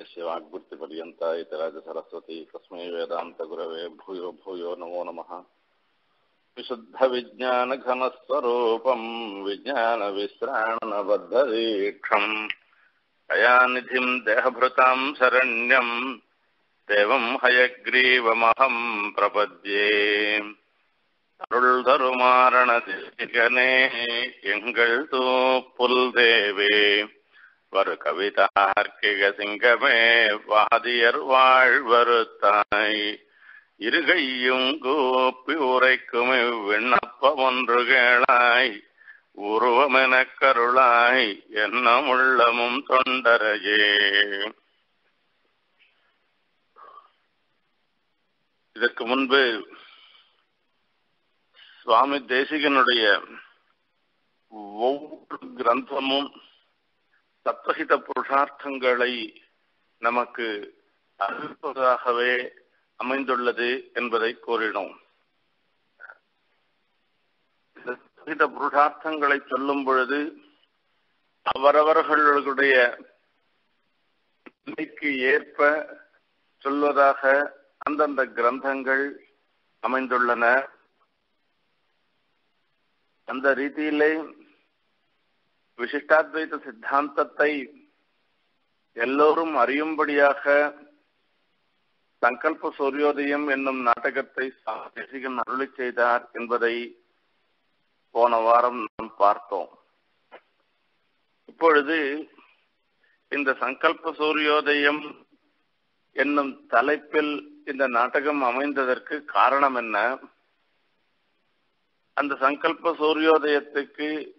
यस्य वाग्वृत्तिपर्यन्ता इति राजसरस्वती तस्मै वेदान्तगुरवे भूयो भूयो नमो नमः विशुद्धविज्ञानघनस्वरूपम् विज्ञानविश्राणनबद्धदीक्षम् दयानिधिम् देहभृताम् शरण्यम् देवम् हयग्रीवमहम् प्रपद्ये அருள் தருமாரணதிகனே எங்கள் தூப்புல் தேவே வரு கவிதார்க்கிக சிங்கமே வாதியர் வாழ்வருத்தாய். இருகையும் கூப்பி உரைக்கும் விண்ணப்பம் ஒன்று கேளாய். உருவமென கருளாய் என்னும் உள்ளமும் தொண்டரையே. இதற்கு முன்பு சுவாமி தேசிகனுடைய ஒவ்வொரு கிரந்தமும் சத்வஹித புருஷார்த்தங்களை நமக்கு அறிவிப்பதாகவே அமைந்துள்ளது என்பதை கூறினோம். சத்வஹித புருஷார்த்தங்களை சொல்லும் பொழுது அவரவர்களுடைய நிலைக்கு ஏற்ப சொல்வதாக அந்தந்த கிரந்தங்கள் அமைந்துள்ளன. அந்த ரீதியிலே விசிஷ்டாத்வைத சித்தாந்தத்தை எல்லோரும் அறியும்படியாக சங்கல்ப சூரியோதயம் என்னும் நாடகத்தை தேசிகன் அருளி செய்தார் என்பதை போன வாரம் நாம் பார்த்தோம். இப்பொழுது இந்த சங்கல்ப சூரியோதயம் என்னும் தலைப்பில் இந்த நாடகம் அமைந்ததற்கு காரணம் என்ன? அந்த சங்கல்ப சூரியோதயத்துக்கு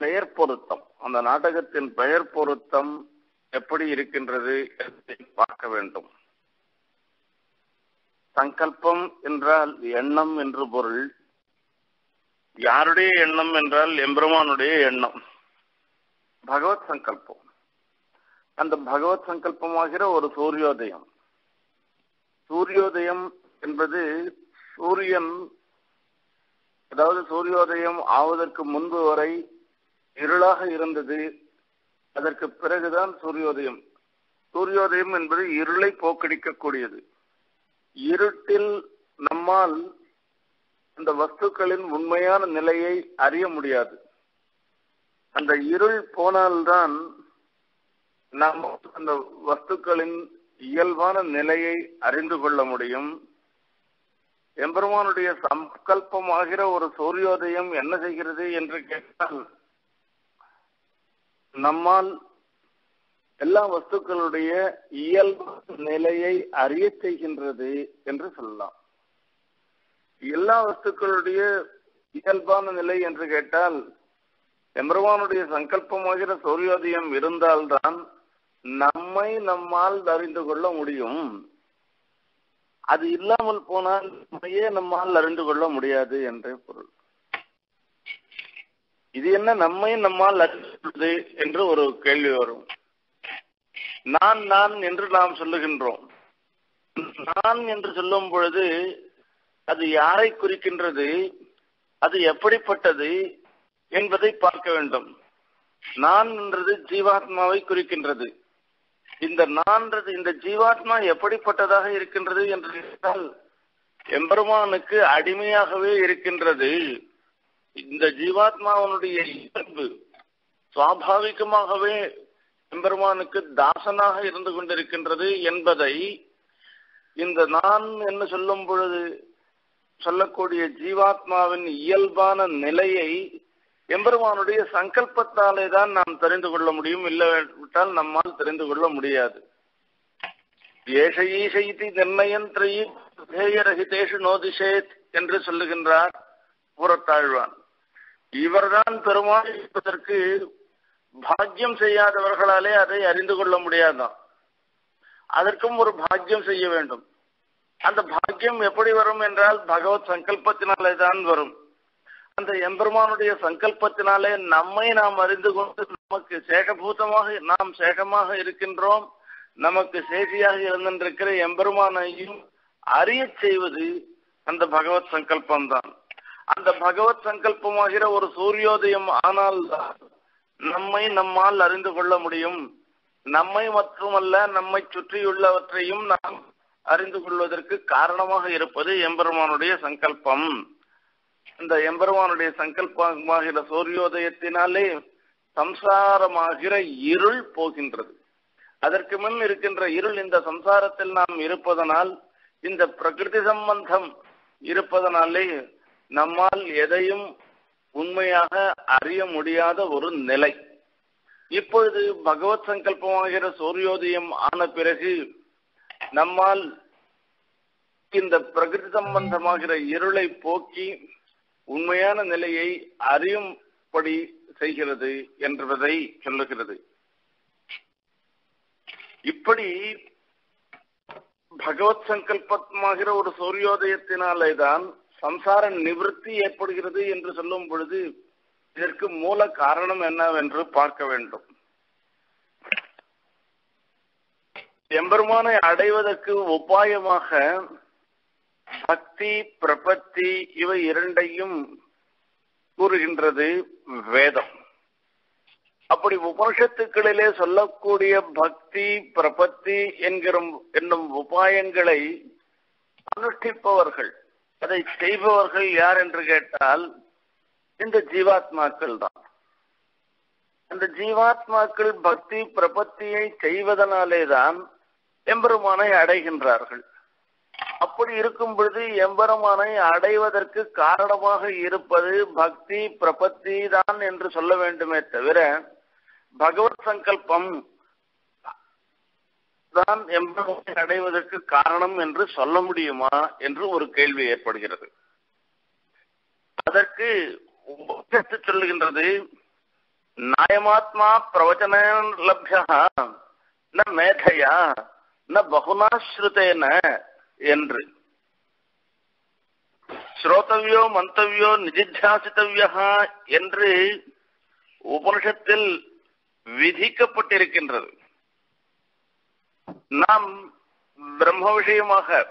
பெயர் பொருத்தம். அந்த நாடகத்தின் பெயர் பொருத்தம் எப்படி இருக்கின்றது என்பதை பார்க்க வேண்டும். சங்கல்பம் என்றால் எண்ணம் என்று பொருள். யாருடைய எண்ணம் என்றால் எம்பெருமானுடைய எண்ணம். பகவத் சங்கல்பம். அந்த பகவத் சங்கல்பமாகிற ஒரு சூரியோதயம். சூரியோதயம் என்பது சூரியன் அதாவது சூரியோதயம் ஆவதற்கு முன்பு வரை இருளாக இருந்தது. அதற்கு பிறகுதான் சூரியோதயம். சூரியோதயம் என்பது இருளை போக்கடிக்கக்கூடியது. இருட்டில் நம்மால் அந்த வஸ்துக்களின் உண்மையான நிலையை அறிய முடியாது. அந்த இருள் போனால்தான் நாம் அந்த வஸ்துக்களின் இயல்பான நிலையை அறிந்து கொள்ள முடியும். எம்பெருமானுடைய சங்கல்பமாகிற ஒரு சூரியோதயம் என்ன செய்கிறது என்று கேட்டால் நம்மால் எல்லா வஸ்துக்களுடைய இயல்பு நிலையை அறிய செய்கின்றது என்று சொல்லலாம். எல்லா வஸ்துக்களுடைய இயல்பான நிலை என்று கேட்டால் எம்பருவானுடைய சங்கல்பமாகிற சூரியோதயம் இருந்தால்தான் நம்மை நம்மால் அறிந்து கொள்ள முடியும். அது இல்லாமல் போனால் நம்மையே நம்மால் அறிந்து கொள்ள முடியாது என்ற பொருள். இது என்ன நம்மை நம்மால் அறிந்து என்று ஒரு கேள்வி வரும். நான் நான் என்று நாம் சொல்லுகின்றோம். நான் என்று சொல்லும் பொழுது அது யாரை குறிக்கின்றது அது எப்படிப்பட்டது என்பதை பார்க்க வேண்டும். நான் என்றது ஜீவாத்மாவை குறிக்கின்றது. இந்த நான்றது இந்த ஜீவாத்மா எப்படிப்பட்டதாக இருக்கின்றது என்று எம்பெருமானுக்கு அடிமையாகவே இருக்கின்றது. இந்த ஜீவாத்மாவனுடைய இயல்பு சுவாபாவிகமாகவே எம்பெருமானுக்கு தாசனாக இருந்து கொண்டிருக்கின்றது என்பதை இந்த நான் என்று சொல்லும் பொழுது சொல்லக்கூடிய ஜீவாத்மாவின் இயல்பான நிலையை எம்பெருமானுடைய சங்கல்பத்தாலே தான் நாம் தெரிந்து கொள்ள முடியும். இல்லாவிட்டால் நம்மால் தெரிந்து கொள்ள முடியாது. ஏஷ ஈஷ இது நிர்ணயந்திரேயரகிதேஷு நோதிஷேத் என்று சொல்லுகின்றார் புறத்தாழ்வான். இவர்தான் பெருமாள் இருப்பதற்கு பாக்கியம் செய்யாதவர்களாலே அதை அறிந்து கொள்ள முடியாதான். அதற்கும் ஒரு பாக்கியம் செய்ய வேண்டும். அந்த பாக்கியம் எப்படி வரும் என்றால் பகவத் சங்கல்பத்தினாலே தான் வரும். அந்த எம்பெருமானுடைய சங்கல்பத்தினாலே நம்மை நாம் அறிந்து கொண்டு நமக்கு சேகபூதமாக நாம் சேகமாக இருக்கின்றோம். நமக்கு சேகையாக இருந்திருக்கிற எம்பெருமானையும் அறிய செய்வது அந்த பகவத் சங்கல்பம் தான் அந்த பகவத் சங்கல்பமாகிற ஒரு சூரியோதயம் ஆனால் நம்மை நம்மால் அறிந்து கொள்ள முடியும். நம்மை மட்டுமல்ல நம்மை சுற்றியுள்ளவற்றையும் நாம் அறிந்து கொள்வதற்கு காரணமாக இருப்பது எம்பெருமானுடைய சங்கல்பம். இந்த எம்பெருமானுடைய சங்கல்பமாகிற சூரியோதயத்தினாலே சம்சாரமாகிற இருள் போகின்றது. அதற்கு முன் இருக்கின்ற இருள் இந்த சம்சாரத்தில் நாம் இருப்பதனால் இந்த பிரகிருதி சம்பந்தம் இருப்பதனாலே நம்மால் எதையும் உண்மையாக அறிய முடியாத ஒரு நிலை. இப்பொழுது பகவத் சங்கல்பமாகிற சூரியோதயம் ஆன பிறகு நம்மால் இந்த பிரகிருதி சம்பந்தமாகிற இருளை போக்கி உண்மையான நிலையை அறியும்படி செய்கிறது என்பதை சொல்லுகிறது. இப்படி பகவத் சங்கல்பமாகிற ஒரு சூரியோதயத்தினாலே தான் சம்சார நிவர்த்தி ஏற்படுகிறது என்று சொல்லும் பொழுது இதற்கு மூல காரணம் என்னவென்று பார்க்க வேண்டும். எம்பெருமானை அடைவதற்கு உபாயமாக பக்தி பிரபத்தி இவை இரண்டையும் கூறுகின்றது வேதம். அப்படி உபனிஷத்துக்களிலே சொல்லக்கூடிய பக்தி பிரபத்தி என்கிற என்னும் உபாயங்களை அனுஷ்டிப்பவர்கள் அதை செய்பவர்கள் யார் என்று கேட்டால் இந்த ஜீவாத்மாக்கள் தான். அந்த ஜீவாத்மாக்கள் பக்தி பிரபத்தியை செய்வதனாலே தான் எம்பெருமானை அடைகின்றார்கள். அப்படி இருக்கும் பொழுது எம்பெருமானை அடைவதற்கு காரணமாக இருப்பது பக்தி பிரபத்தி தான் என்று சொல்ல வேண்டுமே தவிர பகவத் சங்கல்பம் தான் எம்பெருமானை அடைவதற்கு காரணம் என்று சொல்ல முடியுமா என்று ஒரு கேள்வி ஏற்படுகிறது. அதற்கு உபனிஷத்து சொல்லுகின்றது நாயமாத்மா பிரவச்சன லப்யா ந மேதையா ந பகுனாஸ்ருதேன என்று. ஸ்ரோதவியோ மந்தவியோ நிதித்தியாசித்தவியா என்று உபனிஷத்தில் விதிக்கப்பட்டிருக்கின்றது. நாம் பிரம்ம விஷயமாக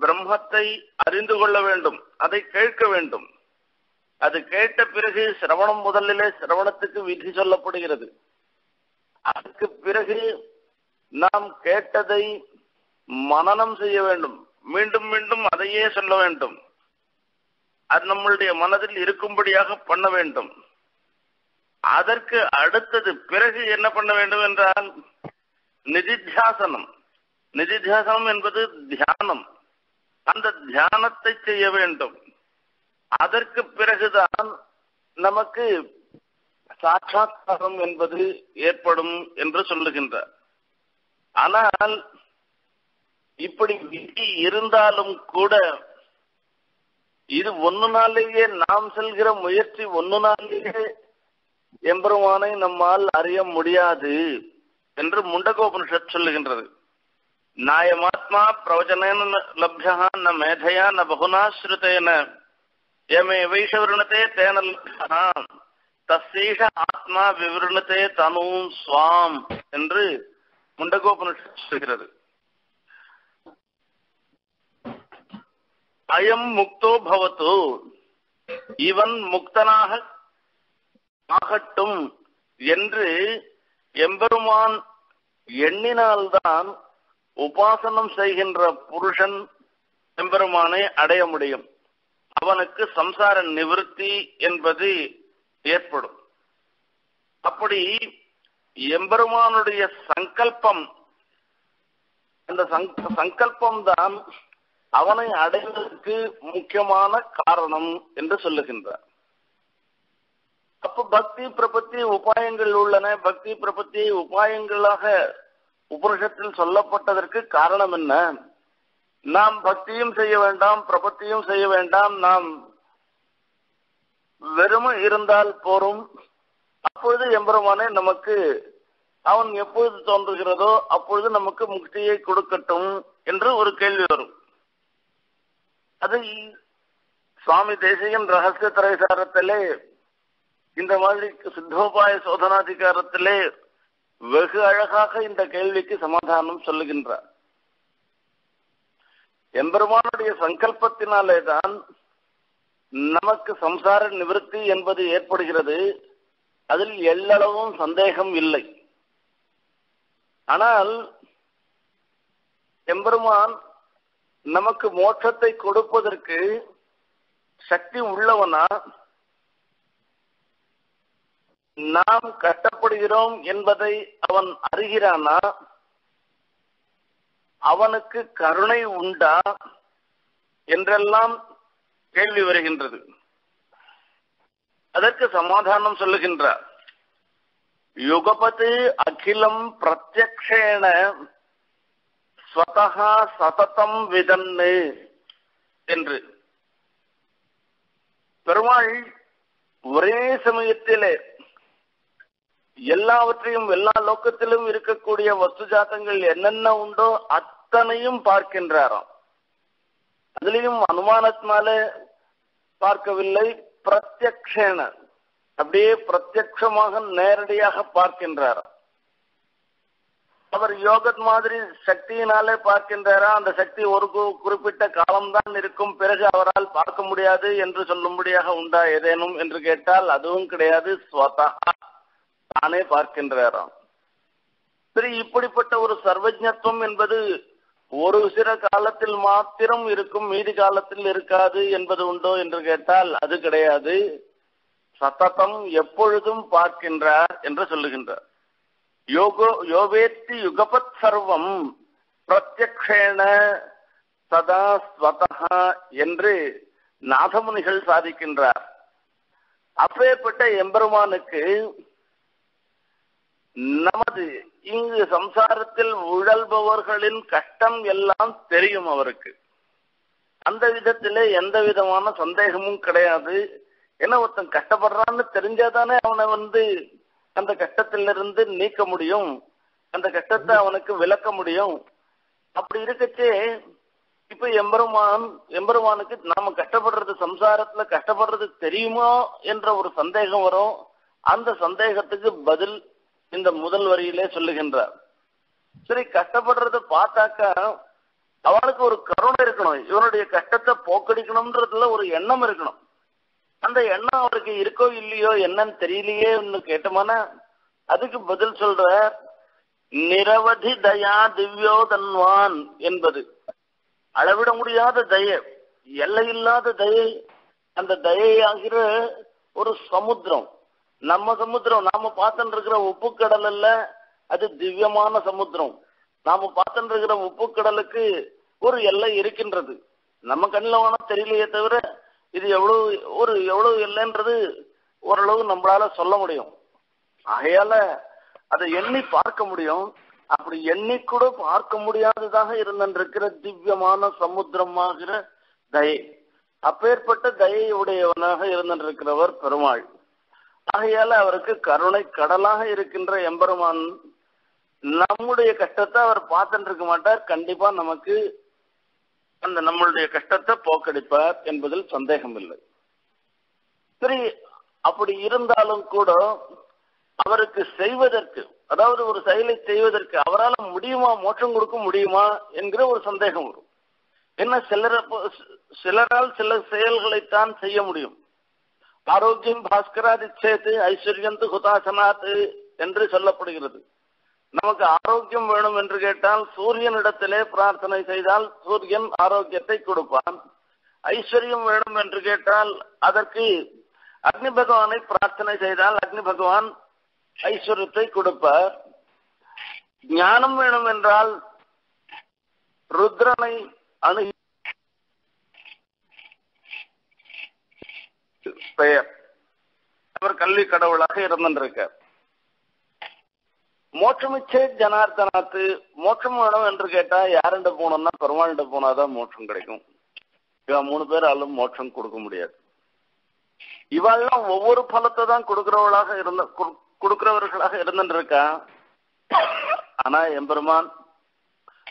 பிரம்மத்தை அறிந்து கொள்ள வேண்டும் அதை கேட்க வேண்டும். அது கேட்ட பிறகு சிரவணம் முதலிலே சிரவணத்துக்கு விதி சொல்லப்படுகிறது. அதுக்கு பிறகு நாம் கேட்டதை மனநம் செய்ய வேண்டும். மீண்டும் மீண்டும் அதையே சொல்ல வேண்டும். அது நம்மளுடைய மனதில் இருக்கும்படியாக பண்ண வேண்டும். அதற்கு அடுத்தது பிறகு என்ன பண்ண வேண்டும் என்றால் நிதித்தியாசனம். நிதித்தியாசனம் என்பது தியானம். அந்த தியானத்தை செய்ய வேண்டும். அதற்கு பிறகுதான் நமக்கு சாட்சாத்காரம் என்பது ஏற்படும் என்று சொல்லுகின்றார். ஆனால் இப்படி விதி இருந்தாலும் கூட இது ஒன்னு நாளிலேயே நாம் செல்கிற முயற்சி ஒன்னு நாளிலேயே எம்பெருமானை நம்மால் அறிய முடியாது. என்று முண்டகோபனிஷத் சொல்லுகின்றது. நாயமாத்மா பிரவச்சனேன லப்யா ந மேதையா ந பகுனாஸ்ருதேன. எமே வைஷவிருணத்தே தேன லப்யா. தசீஷ ஆத்மா விவருணத்தே தனும் சுவாம் என்று முண்டகோபனிஷத் சொல்கிறது அயம் முக்தோ பவத்து. இவன் முக்தனாக ஆகட்டும் என்று எம்பெருமான் எண்ணினால்தான் உபாசனம் செய்கின்ற புருஷன் எம்பெருமானை அடைய முடியும். அவனுக்கு சம்சார நிவர்த்தி என்பது ஏற்படும். அப்படி எம்பெருமானுடைய சங்கல்பம் அந்த சங்கல்பம் தான் அவனை அடைவதற்கு முக்கியமான காரணம் என்று சொல்லுகின்றார். அப்ப பக்தி பிரபத்தி உபாயங்கள் உள்ளன. பக்தி பிரபத்தி உபாயங்களாக உபனிஷத்தில் சொல்லப்பட்டதற்கு காரணம் என்ன? நாம் பக்தியும் செய்ய வேண்டாம் பிரபத்தியும் செய்ய வேண்டாம். நாம் வெறும் இருந்தால் போரும். அப்பொழுது எம்பெருமானே நமக்கு அவன் எப்பொழுது தோன்றுகிறதோ அப்பொழுது நமக்கு முக்தியை கொடுக்கட்டும் என்று ஒரு கேள்வி வரும். அது சுவாமி தேசியம் ரகசிய திரைசாரத்திலே இந்த மாதிரி சித்தோபாய சோதனாதிகாரத்திலே வெகு அழகாக இந்த கேள்விக்கு சமாதானம் சொல்லுகின்றார். எம்பெருமானுடைய சங்கல்பத்தினாலே தான் நமக்கு சம்சார நிவர்த்தி என்பது ஏற்படுகிறது. அதில் எல்லளவும் சந்தேகம் இல்லை. ஆனால் எம்பெருமான் நமக்கு மோட்சத்தை கொடுப்பதற்கு சக்தி உள்ளவனா நாம் கட்டப்படுகிறோம் என்பதை அவன் அறிகிறானா? அவனுக்கு கருணை உண்டா? என்றெல்லாம் கேள்வி வருகின்றது. அதற்கு சமாதானம் சொல்லுகின்றார். யுகபதி அகிலம் பிரத்யக்ஷேன ஸ்வதகா சததம் விதன்னு என்று. பெருமாள் ஒரே சமயத்திலே எல்லாவற்றையும் எல்லா லோக்கத்திலும் இருக்கக்கூடிய வஸ்து ஜாத்தங்கள் என்னென்ன உண்டோ அத்தனையும் பார்க்கின்றாராம். அதுலேயும் அனுமானத்தினால பார்க்கவில்லை பிரத்யக்ஷேன அப்படியே பிரத்யக்ஷமாக நேரடியாக பார்க்கின்றாராம். அவர் யோகத் மாதிரி சக்தியினாலே பார்க்கின்றாரா? அந்த சக்தி ஒரு குறிப்பிட்ட காலம்தான் இருக்கும் பிறகு அவரால் பார்க்க முடியாது என்று சொல்லும்படியாக உண்டா ஏதேனும் என்று கேட்டால் அதுவும் கிடையாது ஸ்வதா தானே பார்க்கின்றாராம். சரி இப்படிப்பட்ட ஒரு சர்வஜத்துவம் என்பது ஒரு சில காலத்தில் மாத்திரம் இருக்கும் மீதி காலத்தில் இருக்காது என்பது உண்டோ என்று கேட்டால் அது கிடையாது. சத்ததம் எப்பொழுதும் பார்க்கின்றார் என்று சொல்லுகின்றார். யோகோ யோவேத்தி யுகபத் சர்வம் பிரத்யக்ஷேண சதா ஸ்வதா என்று நாதமுனிகள் சாதிக்கின்றார். அப்பேற்பட்ட எம்பெருமானுக்கு நமது இங்கு சம்சாரத்தில் உழல்பவர்களின் கஷ்டம் எல்லாம் தெரியும் அவருக்கு. அந்த விதத்திலே எந்த விதமான சந்தேகமும் கிடையாது. ஏன்னா ஒருத்தன் கஷ்டப்படுறான்னு தெரிஞ்சாதானே அவனை வந்து அந்த கஷ்டத்திலிருந்து நீக்க முடியும். அந்த கஷ்டத்தை அவனுக்கு விளக்க முடியும். அப்படி இருக்கச்சே இப்ப எம்பெருமான் எம்பெருமானுக்கு நாம கஷ்டப்படுறது சம்சாரத்துல கஷ்டப்படுறது தெரியுமா என்ற ஒரு சந்தேகம் வரும். அந்த சந்தேகத்துக்கு பதில் இந்த முதல் வரியிலே சொல்லுகின்றார். சரி கஷ்டப்படுறத பார்த்தாக்கா அவனுக்கு ஒரு கருணை இருக்கணும். இவனுடைய கஷ்டத்தை போக்கடிக்கணும்ன்றதுல ஒரு எண்ணம் இருக்கணும். அந்த எண்ணம் அவருக்கு இருக்கோ இல்லையோ என்னன்னு தெரியலையேன்னு கேட்டோம்னா அதுக்கு பதில் சொல்ற நிரவதி தயா திவ்யோதன்வான் என்பது. அளவிட முடியாத தயை எல்லையில்லாத தயை அந்த தயையாகிற ஒரு சமுத்திரம். நம்ம சமுத்திரம் நாம பார்த்துட்டு இருக்கிற உப்பு கடல் அல்ல அது திவ்யமான சமுத்திரம். நாம பார்த்துட்டு இருக்கிற உப்பு கடலுக்கு ஒரு எல்லை இருக்கின்றது. நம்ம கண்ணில் வேணா தெரியலையே தவிர இது எவ்வளவு ஒரு எவ்வளவு எல்லைன்றது ஓரளவு நம்மளால சொல்ல முடியும். ஆகையால அதை எண்ணி பார்க்க முடியும். அப்படி எண்ணி கூட பார்க்க முடியாததாக இருந்திருக்கிற திவ்யமான சமுத்திரமாகிற தயை. அப்பேற்பட்ட தயை உடையவனாக இருந்திருக்கிறவர் பெருமாள். ஆகையால அவருக்கு கருணை கடலாக இருக்கின்ற எம்பெருமான் நம்முடைய கஷ்டத்தை அவர் பார்த்துட்டு இருக்க மாட்டார். கண்டிப்பா நமக்கு அந்த நம்மளுடைய கஷ்டத்தை போக்கடிப்பார் என்பதில் சந்தேகம் இல்லை சரி அப்படி இருந்தாலும் கூட அவருக்கு செய்வதற்கு அதாவது ஒரு செயலை செய்வதற்கு அவரால் முடியுமா மோட்சம் கொடுக்க முடியுமா என்கிற ஒரு சந்தேகம் வரும். என்ன சிலர சிலரால் சில செயல்களைத்தான் செய்ய முடியும். ஆரோக்கியம் பாஸ்கராதிச்சேத்து ஐஸ்வர்யந்து ஹுதாசனாத்து என்று சொல்லப்படுகிறது. நமக்கு ஆரோக்கியம் வேணும் என்று கேட்டால் சூரியனிடத்திலே பிரார்த்தனை செய்தால் சூரியன் ஆரோக்கியத்தை கொடுப்பான். ஐஸ்வர்யம் வேணும் என்று கேட்டால் அதற்கு அக்னி பகவானை பிரார்த்தனை செய்தால் அக்னி பகவான் ஐஸ்வர்யத்தை கொடுப்பார். ஞானம் வேணும் என்றால் ருத்ரனை அணுகி பெயர். அவர் கல்வி கடவுளாக இருந்திருக்கார். மோட்சமிச்சே ஜனார்த்தனாத்து மோட்சம் வேணும் என்று கேட்டா யாருண்ட போனோம்னா பெருமாள்கிட்ட போனாதான் மோட்சம் கிடைக்கும். இவன் மூணு பேராலும் மோட்சம் கொடுக்க முடியாது. இவாள்லாம் ஒவ்வொரு பலத்தை தான் கொடுக்கிறவளாக இருந்த கொடுக்கிறவர்களாக இருந்துருக்கா? ஆனா எம்பெருமான்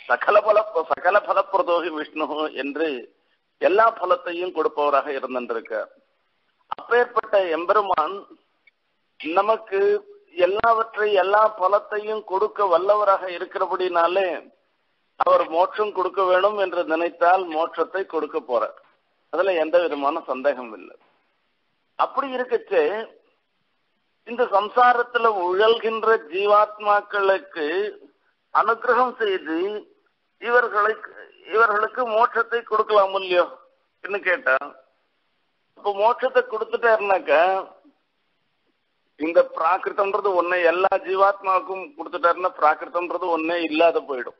சகல பல சகல பலப்பிரதோகி விஷ்ணு என்று எல்லா பலத்தையும் கொடுப்பவராக இருந்திருக்கார். அப்பேற்பட்ட எம்பெருமான் நமக்கு எல்லாவற்றை எல்லா பலத்தையும் கொடுக்க வல்லவராக இருக்கிறபடினாலே அவர் மோட்சம் கொடுக்க வேணும் என்று நினைத்தால் மோட்சத்தை கொடுக்க போறார். அதுல எந்த விதமான சந்தேகம் இல்லை. அப்படி இருக்கச்சு இந்த சம்சாரத்துல உழல்கின்ற ஜீவாத்மாக்களுக்கு அனுகிரகம் செய்து இவர்களுக்கு இவர்களுக்கு மோட்சத்தை கொடுக்கலாம் இல்லையோ? என்ன கேட்டா இப்ப மோட்சத்தை கொடுத்துட்டாருனாக்க இந்த பிராகிருத்தம்ன்றது ஒன்னே எல்லா ஜீவாத்மாவுக்கும் கொடுத்துட்டாருன்னா பிராகிருத்தம்ன்றது ஒன்னே இல்லாத போயிடும்.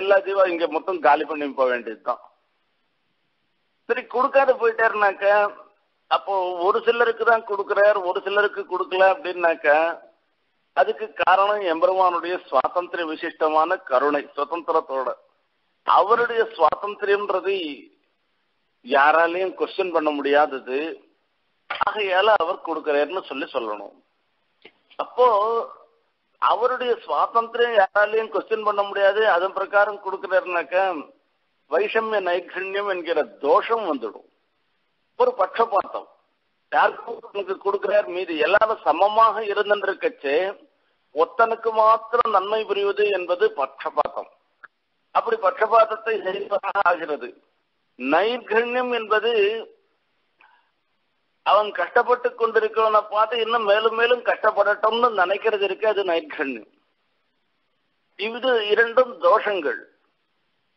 எல்லா ஜீவா இங்க மொத்தம் காலி பண்ணி போக வேண்டியதுதான். சரி கொடுக்காத போயிட்டாருனாக்க அப்போ ஒரு சிலருக்கு தான் கொடுக்கிறார் ஒரு சிலருக்கு கொடுக்கல அப்படின்னாக்க அதுக்கு காரணம் எம்பெருமானுடைய சுவாதந்திர விசிஷ்டமான கருணை சுதந்திரத்தோட. அவருடைய சுவாதந்திரம்ன்றது யாராலையும் கொஸ்டின் பண்ண முடியாதது. ஆகையால அவர் கொடுக்கிறாருன்னு சொல்லி சொல்லணும். அப்போ அவருடைய சுவாதந்திரம் யாராலையும் கொஸ்டின் பண்ண முடியாது. அதன் பிரகாரம் கொடுக்கிறாருனாக்க வைஷமிய நைக்ஷண்யம் என்கிற தோஷம் வந்துடும். ஒரு பட்சபாத்தம் யாருக்கு கொடுக்கிறார்? மீது எல்லாரும் சமமாக இருந்திருக்கச்சே ஒத்தனுக்கு மாத்திரம் நன்மை புரிவது என்பது பட்சபாத்தம் அப்படி பட்சபாதத்தை செய்வதாக ஆகிறது. நைர்கண்யம் என்பது அவன் கஷ்டப்பட்டு கொண்டிருக்கிறவனை பார்த்து இன்னும் மேலும் மேலும் கஷ்டப்படட்டும்னு நினைக்கிறது இருக்கு அது நைர்கண்யம். இது இரண்டும் தோஷங்கள்.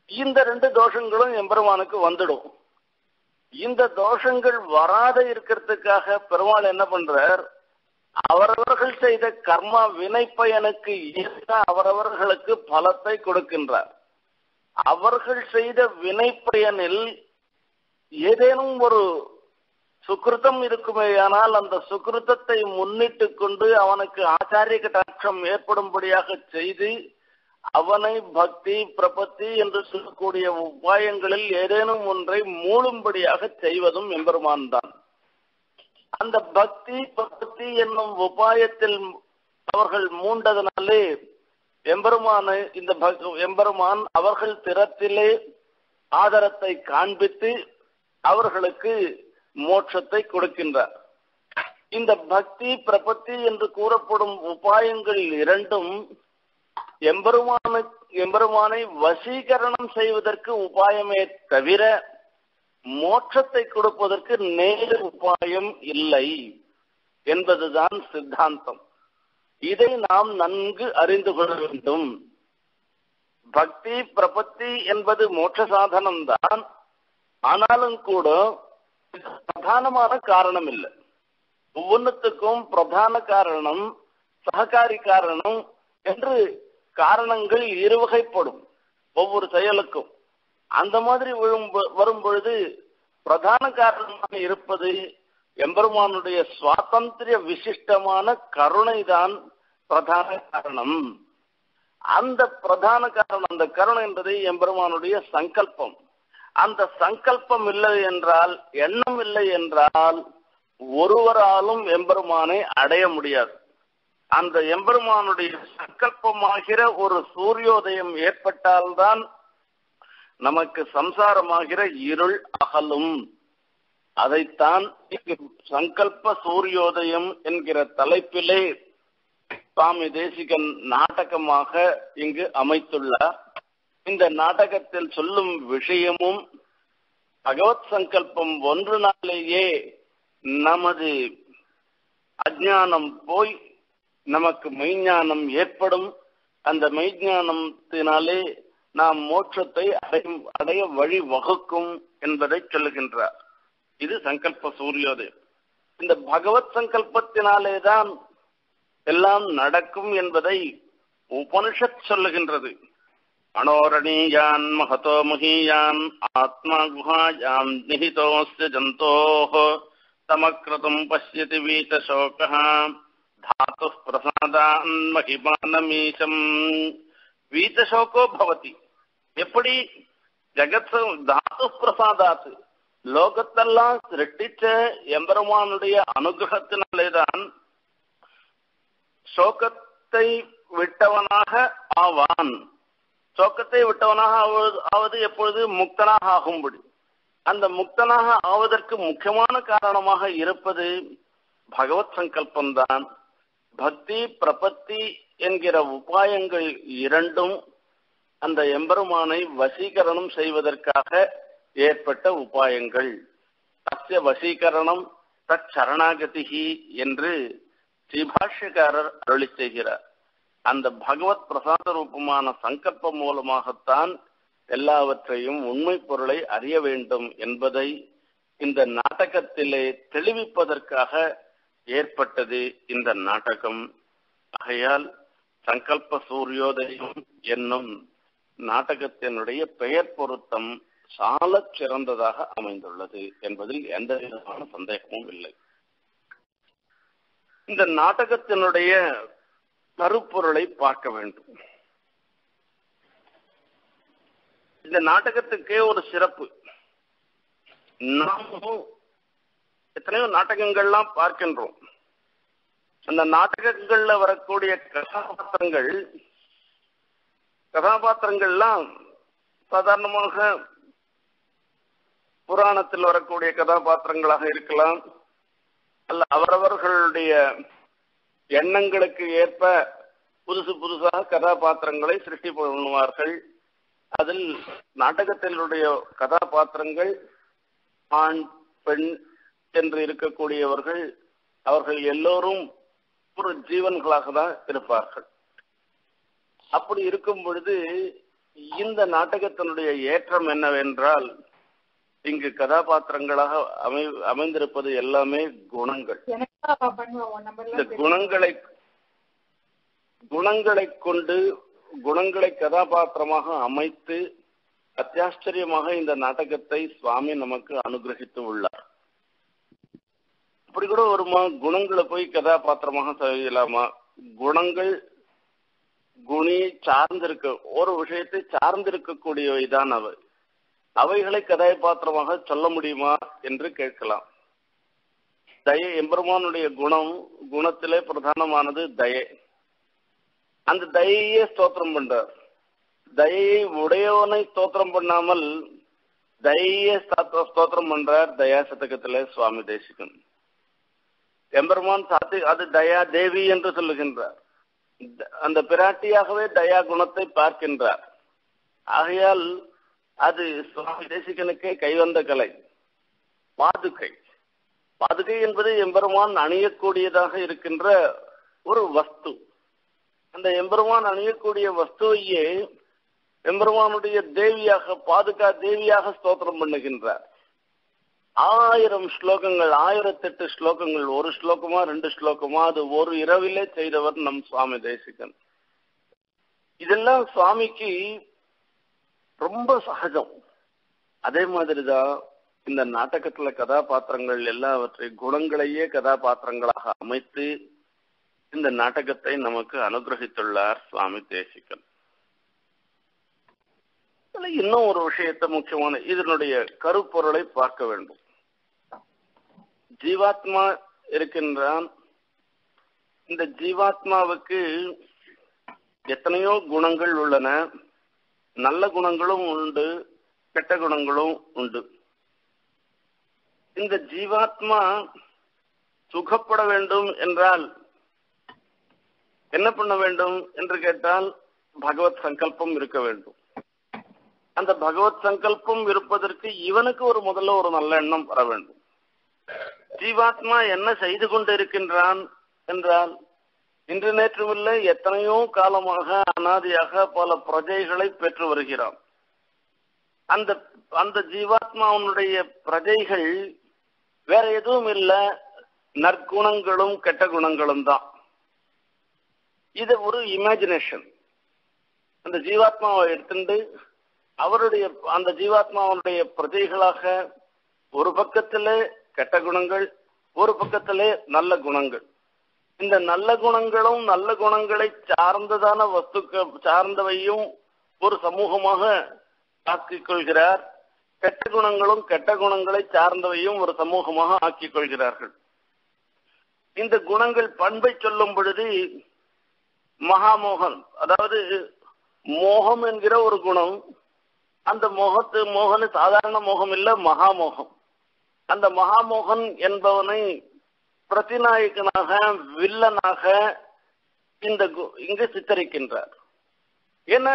இந்த ரெண்டு தோஷங்களும் எம்பெருமானுக்கு வந்துடும். இந்த தோஷங்கள் வராத இருக்கிறதுக்காக பெருமாள் என்ன பண்றார்? அவரவர்கள் செய்த கர்மா வினை பயனுக்கு ஏற்ற அவரவர்களுக்கு பலத்தை கொடுக்கின்றார். அவர்கள் செய்த வினைப்பயனில் ஏதேனும் ஒரு சுக்கிருத்தம் இருக்குமேயானால் அந்த சுக்கிருத்தத்தை முன்னிட்டு கொண்டு அவனுக்கு ஆச்சாரிய கட்டாட்சம் ஏற்படும்படியாக செய்து அவனை பக்தி பிரபத்தி என்று சொல்லக்கூடிய உபாயங்களில் ஏதேனும் ஒன்றை மூழும்படியாக செய்வதும் எம்பெருமான் தான். அந்த பக்தி பிரபத்தி என்னும் உபாயத்தில் அவர்கள் மூண்டதனாலே எம்பெருமானை இந்த எம்பெருமான் அவர்கள் திறத்திலே ஆதரத்தை காண்பித்து அவர்களுக்கு மோட்சத்தை கொடுக்கின்றார். இந்த பக்தி பிரபத்தி என்று கூறப்படும் உபாயங்கள் இரண்டும் எம்பெருமான எம்பெருமானை வசீகரணம் செய்வதற்கு உபாயமே தவிர மோட்சத்தை கொடுப்பதற்கு நேர் உபாயம் இல்லை என்பதுதான் சித்தாந்தம். இதை நாம் நன்கு அறிந்து கொள்ள வேண்டும். பக்தி பிரபத்தி என்பது மோட்ச சாதனம் தான் ஆனாலும் கூட பிரதானமான காரணம் இல்லை ஒவ்வொன்றுத்துக்கும் பிரதான காரணம் சககாரி காரணம் என்று காரணங்கள் இருவகைப்படும் ஒவ்வொரு செயலுக்கும். அந்த மாதிரி விழும் வரும் பொழுது பிரதான காரணமாக இருப்பது எம்பெருமானுடைய சுவாதந்திரிய விசிஷ்டமான கருணைதான் பிரதான காரணம். அந்த பிரதான காரணம் அந்த கருணை என்பது எம்பெருமானுடைய சங்கல்பம். அந்த சங்கல்பம் இல்லை என்றால் எண்ணம் இல்லை என்றால் ஒருவராலும் எம்பெருமானை அடைய முடியாது. அந்த எம்பெருமானுடைய சங்கல்பமாகிற ஒரு சூரியோதயம் ஏற்பட்டால்தான் நமக்கு சம்சாரமாகிற இருள் அகலும். அதைத்தான் சங்கல்ப சூரியோதயம் என்கிற தலைப்பிலே சுவாமி தேசிகன் நாடகமாக இங்கு அமைத்துள்ளார். இந்த நாடகத்தில் சொல்லும் விஷயமும் பகவத் சங்கல்பம் ஒன்று நாளேயே நமது அஜானம் போய் நமக்கு மெய்ஞானம் ஏற்படும். அந்த மெய்ஞானத்தினாலே நாம் மோட்சத்தை அடையும் அடைய வழி வகுக்கும் என்பதை சொல்லுகின்றார். இது சங்கல்ப சூரியோதயம். இந்த பகவத் சங்கல்பத்தினாலே தான் எல்லாம் நடக்கும் என்பதை உபனிஷத் சொல்லுகின்றது. அனோரணீயான் மகதோ மகீயான் ஆத்மா குஹாயாம் நிஹிதோஸ்ய ஜந்தோः தமக்ரதும் பசியதி வீதசோகः தாத்து பிரசாதான் மகிமானமீசம் வீதசோகோ பவதி. எப்படி ஜெகத் தாத்து பிரசாதாத்து லோகத்தெல்லாம் சிருஷ்டிச்ச எம்பெருமானுடைய அனுகிரகத்தினாலேதான் சோகத்தை விட்டவனாக ஆவான். சோக்கத்தை விட்டவனாக ஆவது எப்பொழுது முக்தனாக ஆகும்படி அந்த முக்தனாக ஆவதற்கு முக்கியமான காரணமாக இருப்பது பகவத் சங்கல்பம்தான். பக்தி பிரபத்தி என்கிற உபாயங்கள் இரண்டும் அந்த எம்பெருமானை வசீகரணம் செய்வதற்காக ஏற்பட்ட உபாயங்கள். தஸ்ய வசீகரணம் தச்சரணாகதிகி என்று ஸ்ரீபாஷ்யக்காரர் அருளி செய்கிறார். அந்த பகவத் பிரசாத ரூபமான சங்கல்பம் மூலமாகத்தான் எல்லாவற்றையும் உண்மை பொருளை அறிய வேண்டும் என்பதை இந்த நாடகத்திலே தெளிவிப்பதற்காக ஏற்பட்டது இந்த நாடகம். ஆகையால் சங்கல்ப சூரியோதயம் என்னும் நாடகத்தினுடைய பெயர் பொருத்தம் சால சிறந்ததாக அமைந்துள்ளது என்பதில் எந்த விதமான சந்தேகமும் இல்லை. இந்த நாடகத்தினுடைய கருப்பொருளை பார்க்க வேண்டும். இந்த நாடகத்துக்கே ஒரு சிறப்பு. நாமும் எத்தனையோ நாடகங்கள்லாம் பார்க்கின்றோம். அந்த நாடகங்கள்ல வரக்கூடிய கதாபாத்திரங்கள் கதாபாத்திரங்கள்லாம் சாதாரணமாக புராணத்தில் வரக்கூடிய கதாபாத்திரங்களாக இருக்கலாம். அல்ல அவரவர்களுடைய எண்ணங்களுக்கு ஏற்ப புதுசு புதுசாக கதாபாத்திரங்களை சிருஷ்டி பண்ணுவார்கள். அதில் நாடகத்தினுடைய கதாபாத்திரங்கள் ஆண் பெண் என்று இருக்கக்கூடியவர்கள் அவர்கள் எல்லோரும் ஒரு ஜீவன்களாக தான் இருப்பார்கள். அப்படி இருக்கும் பொழுது இந்த நாடகத்தினுடைய ஏற்றம் என்னவென்றால் இங்கு கதாபாத்திரங்களாக அமை அமைந்திருப்பது எல்லாமே குணங்கள். இந்த குணங்களை குணங்களை கொண்டு குணங்களை கதாபாத்திரமாக அமைத்து அத்தியாச்சரியமாக இந்த நாடகத்தை சுவாமி நமக்கு அனுகிரகித்து உள்ளார். அப்படி கூட வருமா குணங்களை போய் கதாபாத்திரமாக செய்யலாமா குணங்கள் குணி சார்ந்திருக்க ஒரு விஷயத்தை சார்ந்திருக்கக்கூடியவைதான் அவை. அவைகளை கதாபாத்திரமாக சொல்ல முடியுமா என்று கேட்கலாம். தய எம்பெருமானுடைய குணம் குணத்திலே பிரதானமானது தயை. அந்த தயையே ஸ்தோத்திரம் பண்றார். தயையை உடையவனை ஸ்தோத்திரம் பண்ணாமல் தயையே ஸ்தோத்திரம் பண்றார் தயா சதகத்திலே சுவாமி தேசிகன். எம்பெருமான் சாத்தி அது தயா தேவி என்று சொல்லுகின்றார். அந்த பிராட்டியாகவே தயா குணத்தை பார்க்கின்றார். ஆகையால் அது சுவாமி தேசிகனுக்கே கைவந்த கலை. பாதுகை. பாதுகை என்பது எம்பெருமான் அணியக்கூடியதாக இருக்கின்ற ஒரு வஸ்து. அந்த எம்பெருமான் அணியக்கூடிய வஸ்துவையே எம்பெருமானுடைய தேவியாக பாதுகா தேவியாக ஸ்தோத்திரம் பண்ணுகின்றார். ஆயிரம் ஸ்லோகங்கள் ஆயிரத்தெட்டு ஸ்லோகங்கள் ஒரு ஸ்லோகமா ரெண்டு ஸ்லோகமா அது ஒரு இரவிலே செய்தவர் நம் சுவாமி தேசிகன். இதெல்லாம் சுவாமிக்கு ரொம்ப சகஜம். அதே மாதிரிதான் இந்த நாடகத்துல கதாபாத்திரங்கள் எல்லாவற்றை குணங்களையே கதாபாத்திரங்களாக அமைத்து இந்த நாடகத்தை நமக்கு அனுகிரகித்துள்ளார் சுவாமி தேசிகன். இன்னும் ஒரு விஷயத்தை முக்கியமான இதனுடைய கருப்பொருளை பார்க்க வேண்டும். ஜீவாத்மா இருக்கின்றான். இந்த ஜீவாத்மாவுக்கு எத்தனையோ குணங்கள் உள்ளன. நல்ல குணங்களும் உண்டு கெட்ட குணங்களும் உண்டு. இந்த ஜீவாத்மா சுகப்பட வேண்டும் என்றால் என்ன பண்ண வேண்டும் என்று கேட்டால் பகவத் சங்கல்பம் இருக்க வேண்டும். அந்த பகவத் சங்கல்பம் இருப்பதற்கு இவனுக்கு ஒரு முதல்ல ஒரு நல்ல எண்ணம் வர வேண்டும். ஜீவாத்மா என்ன செய்து கொண்டிருக்கின்றான் என்றால் இன்று நேற்றுமில்லை எத்தனையோ காலமாக அனாதியாக பல பிரஜைகளை பெற்று வருகிறான். அந்த அந்த ஜீவாத்மாவனுடைய பிரஜைகள் வேற எதுவும் இல்லை நற்குணங்களும் கெட்ட குணங்களும் தான். இது ஒரு இமேஜினேஷன் அந்த ஜீவாத்மாவை எடுத்துட்டு அவருடைய அந்த ஜீவாத்மாவனுடைய பிரஜைகளாக ஒரு பக்கத்திலே கெட்ட குணங்கள் ஒரு பக்கத்திலே நல்ல குணங்கள். இந்த நல்ல குணங்களும் நல்ல குணங்களை சார்ந்ததான வஸ்துக்கள் சார்ந்தவையும் ஒரு சமூகமாக ஆக்கிக் கொள்கிறார். கெட்ட குணங்களும் கெட்ட குணங்களை சார்ந்தவையும் ஒரு சமூகமாக ஆக்கிக் கொள்கிறார்கள். இந்த குணங்கள் பண்பை சொல்லும் பொழுது மகாமோகன் அதாவது மோகம் என்கிற ஒரு குணம் அந்த மோகத்து மோகன் சாதாரண மோகம் இல்ல மகாமோகம். அந்த மகாமோகன் என்பவனை பிரதிநாயகனாக வில்லனாக இந்த இங்கு சித்தரிக்கின்றார். ஏன்னா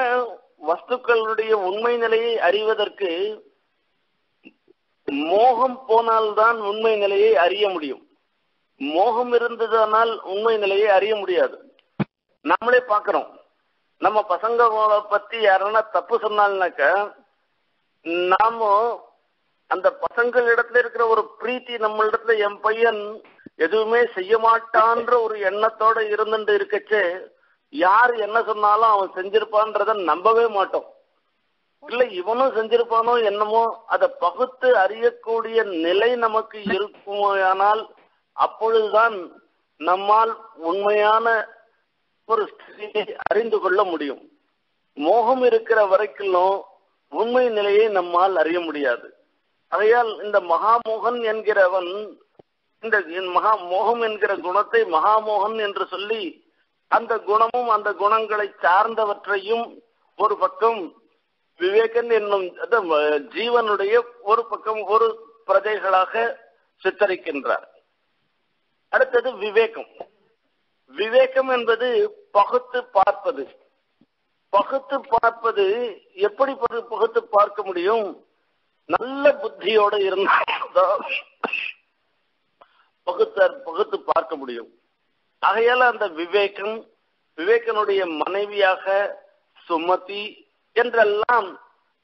வஸ்துக்களுடைய உண்மை நிலையை அறிவதற்கு மோகம் போனால்தான் உண்மை நிலையை அறிய முடியும். மோகம் இருந்ததானால் உண்மை நிலையை அறிய முடியாது. நம்மளே பாக்குறோம் நம்ம பசங்களை பத்தி யாருன்னா தப்பு சொன்னால்னாக்க நாம அந்த பசங்களிடத்துல இருக்கிற ஒரு பிரீத்தி நம்மளிடத்துல என் பையன் எதுவுமே செய்ய மாட்டான்ற ஒரு எண்ணத்தோட இருந்துட்டு இருக்கச்சே யார் என்ன சொன்னாலும் அவன் செஞ்சிருப்பான்றத நம்பவே மாட்டோம். இல்ல இவனும் செஞ்சிருப்பானோ என்னமோ அதை பகுத்து அறியக்கூடிய நிலை நமக்கு இருக்குமானால் அப்பொழுதுதான் நம்மால் உண்மையான ஒரு ஸ்திதியை அறிந்து கொள்ள முடியும். மோகம் இருக்கிற வரைக்கும் உண்மை நிலையை நம்மால் அறிய முடியாது. ஆகையால் இந்த மகாமோகன் என்கிறவன் இந்த மகா மோகம் என்கிற குணத்தை மகாமோகன் என்று சொல்லி அந்த குணமும் அந்த குணங்களை சார்ந்தவற்றையும் ஒரு பக்கம் விவேகன் என்னும் ஜீவனுடைய ஒரு பக்கம் ஒரு பிரஜைகளாக சித்தரிக்கின்றார். அடுத்தது விவேகம். விவேகம் என்பது பகுத்து பார்ப்பது. பகுத்து பார்ப்பது எப்படி பகுத்து பார்க்க முடியும்? நல்ல புத்தியோட இருந்தால் பகுத்தார் பகுத்து பார்க்க முடியும். ஆகையால் அந்த விவேகன் விவேகனுடைய மனைவியாக சுமதி என்றெல்லாம்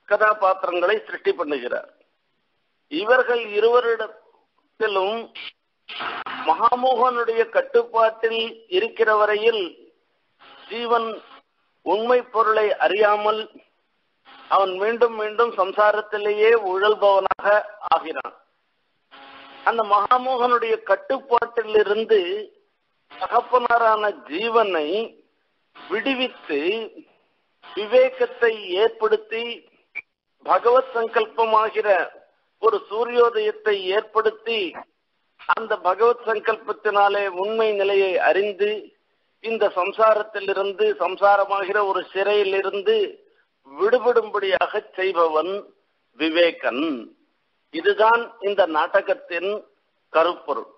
கதாபாத்திரங்களை சிருஷ்டி பண்ணுகிறார். இவர்கள் இருவரிடத்திலும் மகாமோகனுடைய கட்டுப்பாட்டில் இருக்கிற வரையில் ஜீவன் உண்மை பொருளை அறியாமல் அவன் மீண்டும் மீண்டும் சம்சாரத்திலேயே உழல்பவனாக ஆகிறான். அந்த மகாமோகனுடைய கட்டுப்பாட்டிலிருந்து தகப்பனரான ஜீவனை விடுவித்து விவேகத்தை ஏற்படுத்தி பகவத் சங்கல்பமாகிற ஒரு சூரியோதயத்தை ஏற்படுத்தி அந்த பகவத் சங்கல்பத்தினாலே உண்மை நிலையை அறிந்து இந்த சம்சாரத்திலிருந்து சம்சாரமாகிற ஒரு சிறையிலிருந்து விடுபடும்படியாக செய்பவன் விவேகன். இதுதான் இந்த நாடகத்தின் கருப்பொருள்.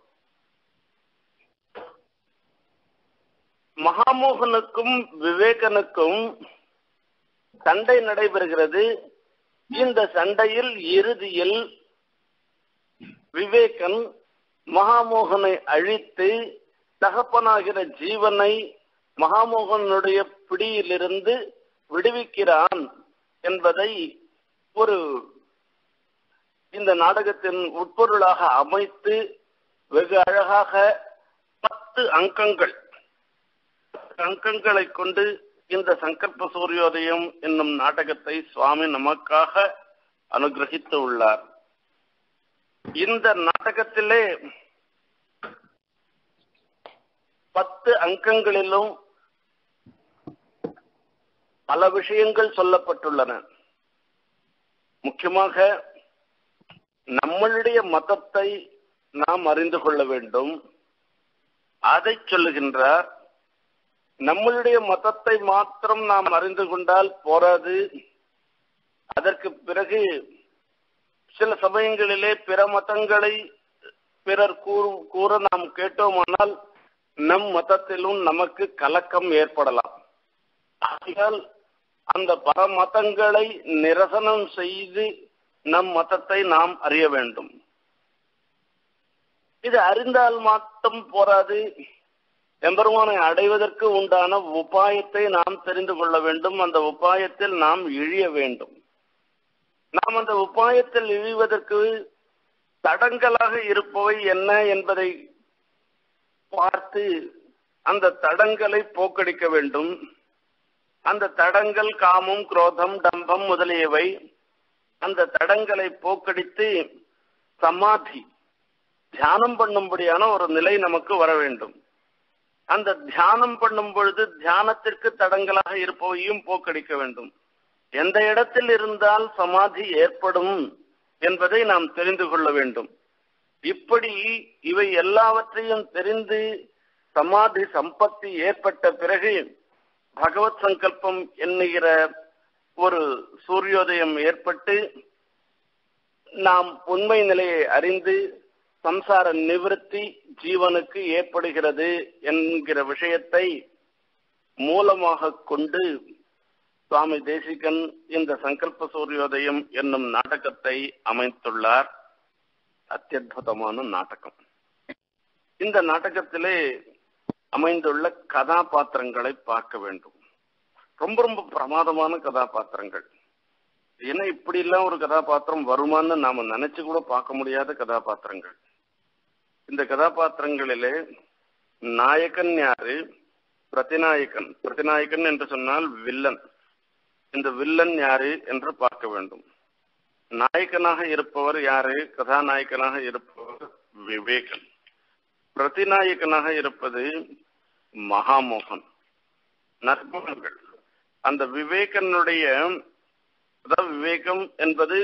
மகாமோகனுக்கும் விவேகனுக்கும் சண்டை நடைபெறுகிறது. இந்த சண்டையில் இறுதியில் விவேகன் மகாமோகனை அழித்து தகப்பனாகிற ஜீவனை மகாமோகனுடைய பிடியிலிருந்து விடுவிக்கிறான் என்பதை ஒரு இந்த நாடகத்தின் உட்பொருளாக அமைத்து வெகு அழகாக பத்து அங்கங்கள் அங்கங்களை கொண்டு இந்த சங்கல்ப சூரியோதயம் என்னும் நாடகத்தை சுவாமி நமக்காக அனுகிரகித்து உள்ளார். இந்த நாடகத்திலே பத்து அங்கங்களிலும் பல விஷயங்கள் சொல்லப்பட்டுள்ளன. முக்கியமாக நம்மளுடைய மதத்தை நாம் அறிந்து கொள்ள வேண்டும். அதை சொல்லுகின்றார் நம்மளுடைய மதத்தை மாத்திரம் நாம் அறிந்து கொண்டால் போராது. அதற்கு பிறகு சில சமயங்களிலே பிற மதங்களை பிறர் கூறு கூற நாம் கேட்டோமானால் நம் மதத்திலும் நமக்கு கலக்கம் ஏற்படலாம். ஆகையால் அந்த பல மதங்களை நிரசனம் செய்து நம் மதத்தை நாம் அறிய வேண்டும். இது அறிந்தால் மட்டும் போராது. எம்பெருமானை அடைவதற்கு உண்டான உபாயத்தை நாம் தெரிந்து கொள்ள வேண்டும். அந்த உபாயத்தில் நாம் இழிய வேண்டும். நாம் அந்த உபாயத்தில் இழிவதற்கு தடங்களாக இருப்பவை என்ன என்பதை பார்த்து அந்த தடங்களை போக்கடிக்க வேண்டும். அந்த தடங்கள் காமம் குரோதம் டம்பம் முதலியவை அந்த தடங்களை போக்கடித்து சமாதி தியானம் பண்ணும்படியான ஒரு நிலை நமக்கு வர வேண்டும். அந்த தியானம் பண்ணும் பொழுது தியானத்திற்கு தடங்களாக இருப்பவையும் போக்கடிக்க வேண்டும். எந்த இடத்தில் இருந்தால் சமாதி ஏற்படும் என்பதை நாம் தெரிந்து கொள்ள வேண்டும். இப்படி இவை எல்லாவற்றையும் தெரிந்து சமாதி சம்பத்தி ஏற்பட்ட பிறகு பகவத் சங்கல்பம் என்கிற ஒரு சூரியோதயம் ஏற்பட்டு நாம் உண்மை நிலையை அறிந்து சம்சார நிவிருத்தி ஜீவனுக்கு ஏற்படுகிறது என்கிற விஷயத்தை மூலமாக கொண்டு சுவாமி தேசிகன் இந்த சங்கல்ப சூரியோதயம் என்னும் நாடகத்தை அமைத்துள்ளார். அத்தியுதமான நாடகம். இந்த நாடகத்திலே அமைந்துள்ள கதாபாத்திரங்களை பார்க்க வேண்டும். ரொம்ப ரொம்ப பிரமாதமான கதாபாத்திரங்கள். ஏன்னா இப்படி எல்லாம் ஒரு கதாபாத்திரம் வருமான்னு நாம நினைச்சு கூட பார்க்க முடியாத கதாபாத்திரங்கள். இந்த கதாபாத்திரங்களிலே நாயகன் யாரு? பிரதிநாயகன். பிரதிநாயகன் என்று சொன்னால் வில்லன். இந்த வில்லன் யாரு என்று பார்க்க வேண்டும். நாயகனாக இருப்பவர் யாரு? கதாநாயகனாக இருப்பவர் விவேகன். பிரதிநாயகனாக இருப்பது மகாமோகன். நற்புணங்கள் அந்த விவேகனுடைய அதாவது விவேகம் என்பது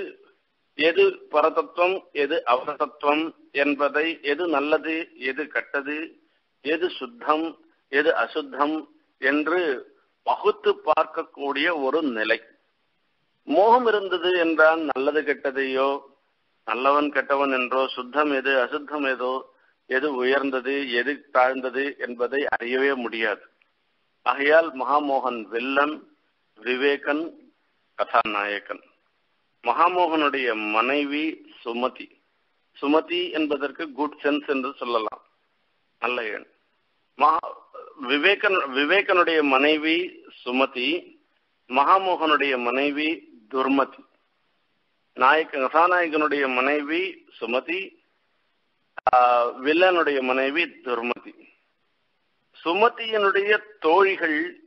எது பரதத்துவம் எது அவரதத்துவம் என்பதை எது நல்லது எது கெட்டது எது சுத்தம் எது அசுத்தம் என்று பகுத்து பார்க்கக்கூடிய ஒரு நிலை. மோகம் இருந்தது என்றால் நல்லது கெட்டதையோ நல்லவன் கெட்டவன் என்றோ சுத்தம் எது அசுத்தம் ஏதோ எது உயர்ந்தது எது தாழ்ந்தது என்பதை அறியவே முடியாது. ஆகையால் மகாமோகன் வில்லன் விவேகன் கதாநாயகன். மகாமோகனுடைய மனைவி சுமதி. சுமதி என்பதற்கு குட் சென்ஸ் என்று சொல்லலாம். நல்ல எண். மகா விவேகன் விவேகனுடைய மனைவி சுமதி மகாமோகனுடைய மனைவி துர்மதி. நாயக்க கதாநாயகனுடைய மனைவி சுமதி வில்லனுடைய மனைவி துர்மதி. சுமதியினுடைய தோழிகள்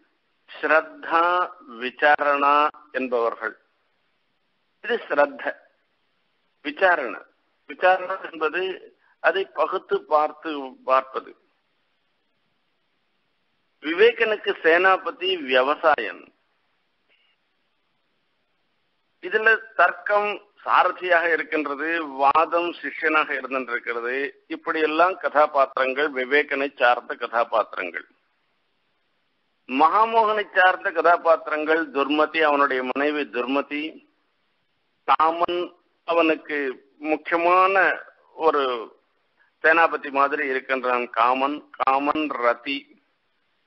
ஸ்ரத்தா விசாரணா என்பவர்கள். இது ஸ்ரத்த. விசாரணை. விசாரணை என்பது அதை பகுத்து பார்த்து பார்ப்பது. விவேகனுக்கு சேனாபதி விவசாயம் இதுல தர்க்கம் சாரதியாக இருக்கின்றது வாதம் சிஷ்யனாக இருந்திருக்கிறது. இப்படியெல்லாம் கதாபாத்திரங்கள் விவேகனை சார்ந்த கதாபாத்திரங்கள். மகாமோகனை சார்ந்த கதாபாத்திரங்கள் துர்மதி அவனுடைய மனைவி துர்மதி காமன் அவனுக்கு முக்கியமான ஒரு சேனாபதி மாதிரி இருக்கின்றான் காமன் காமன் ரதி.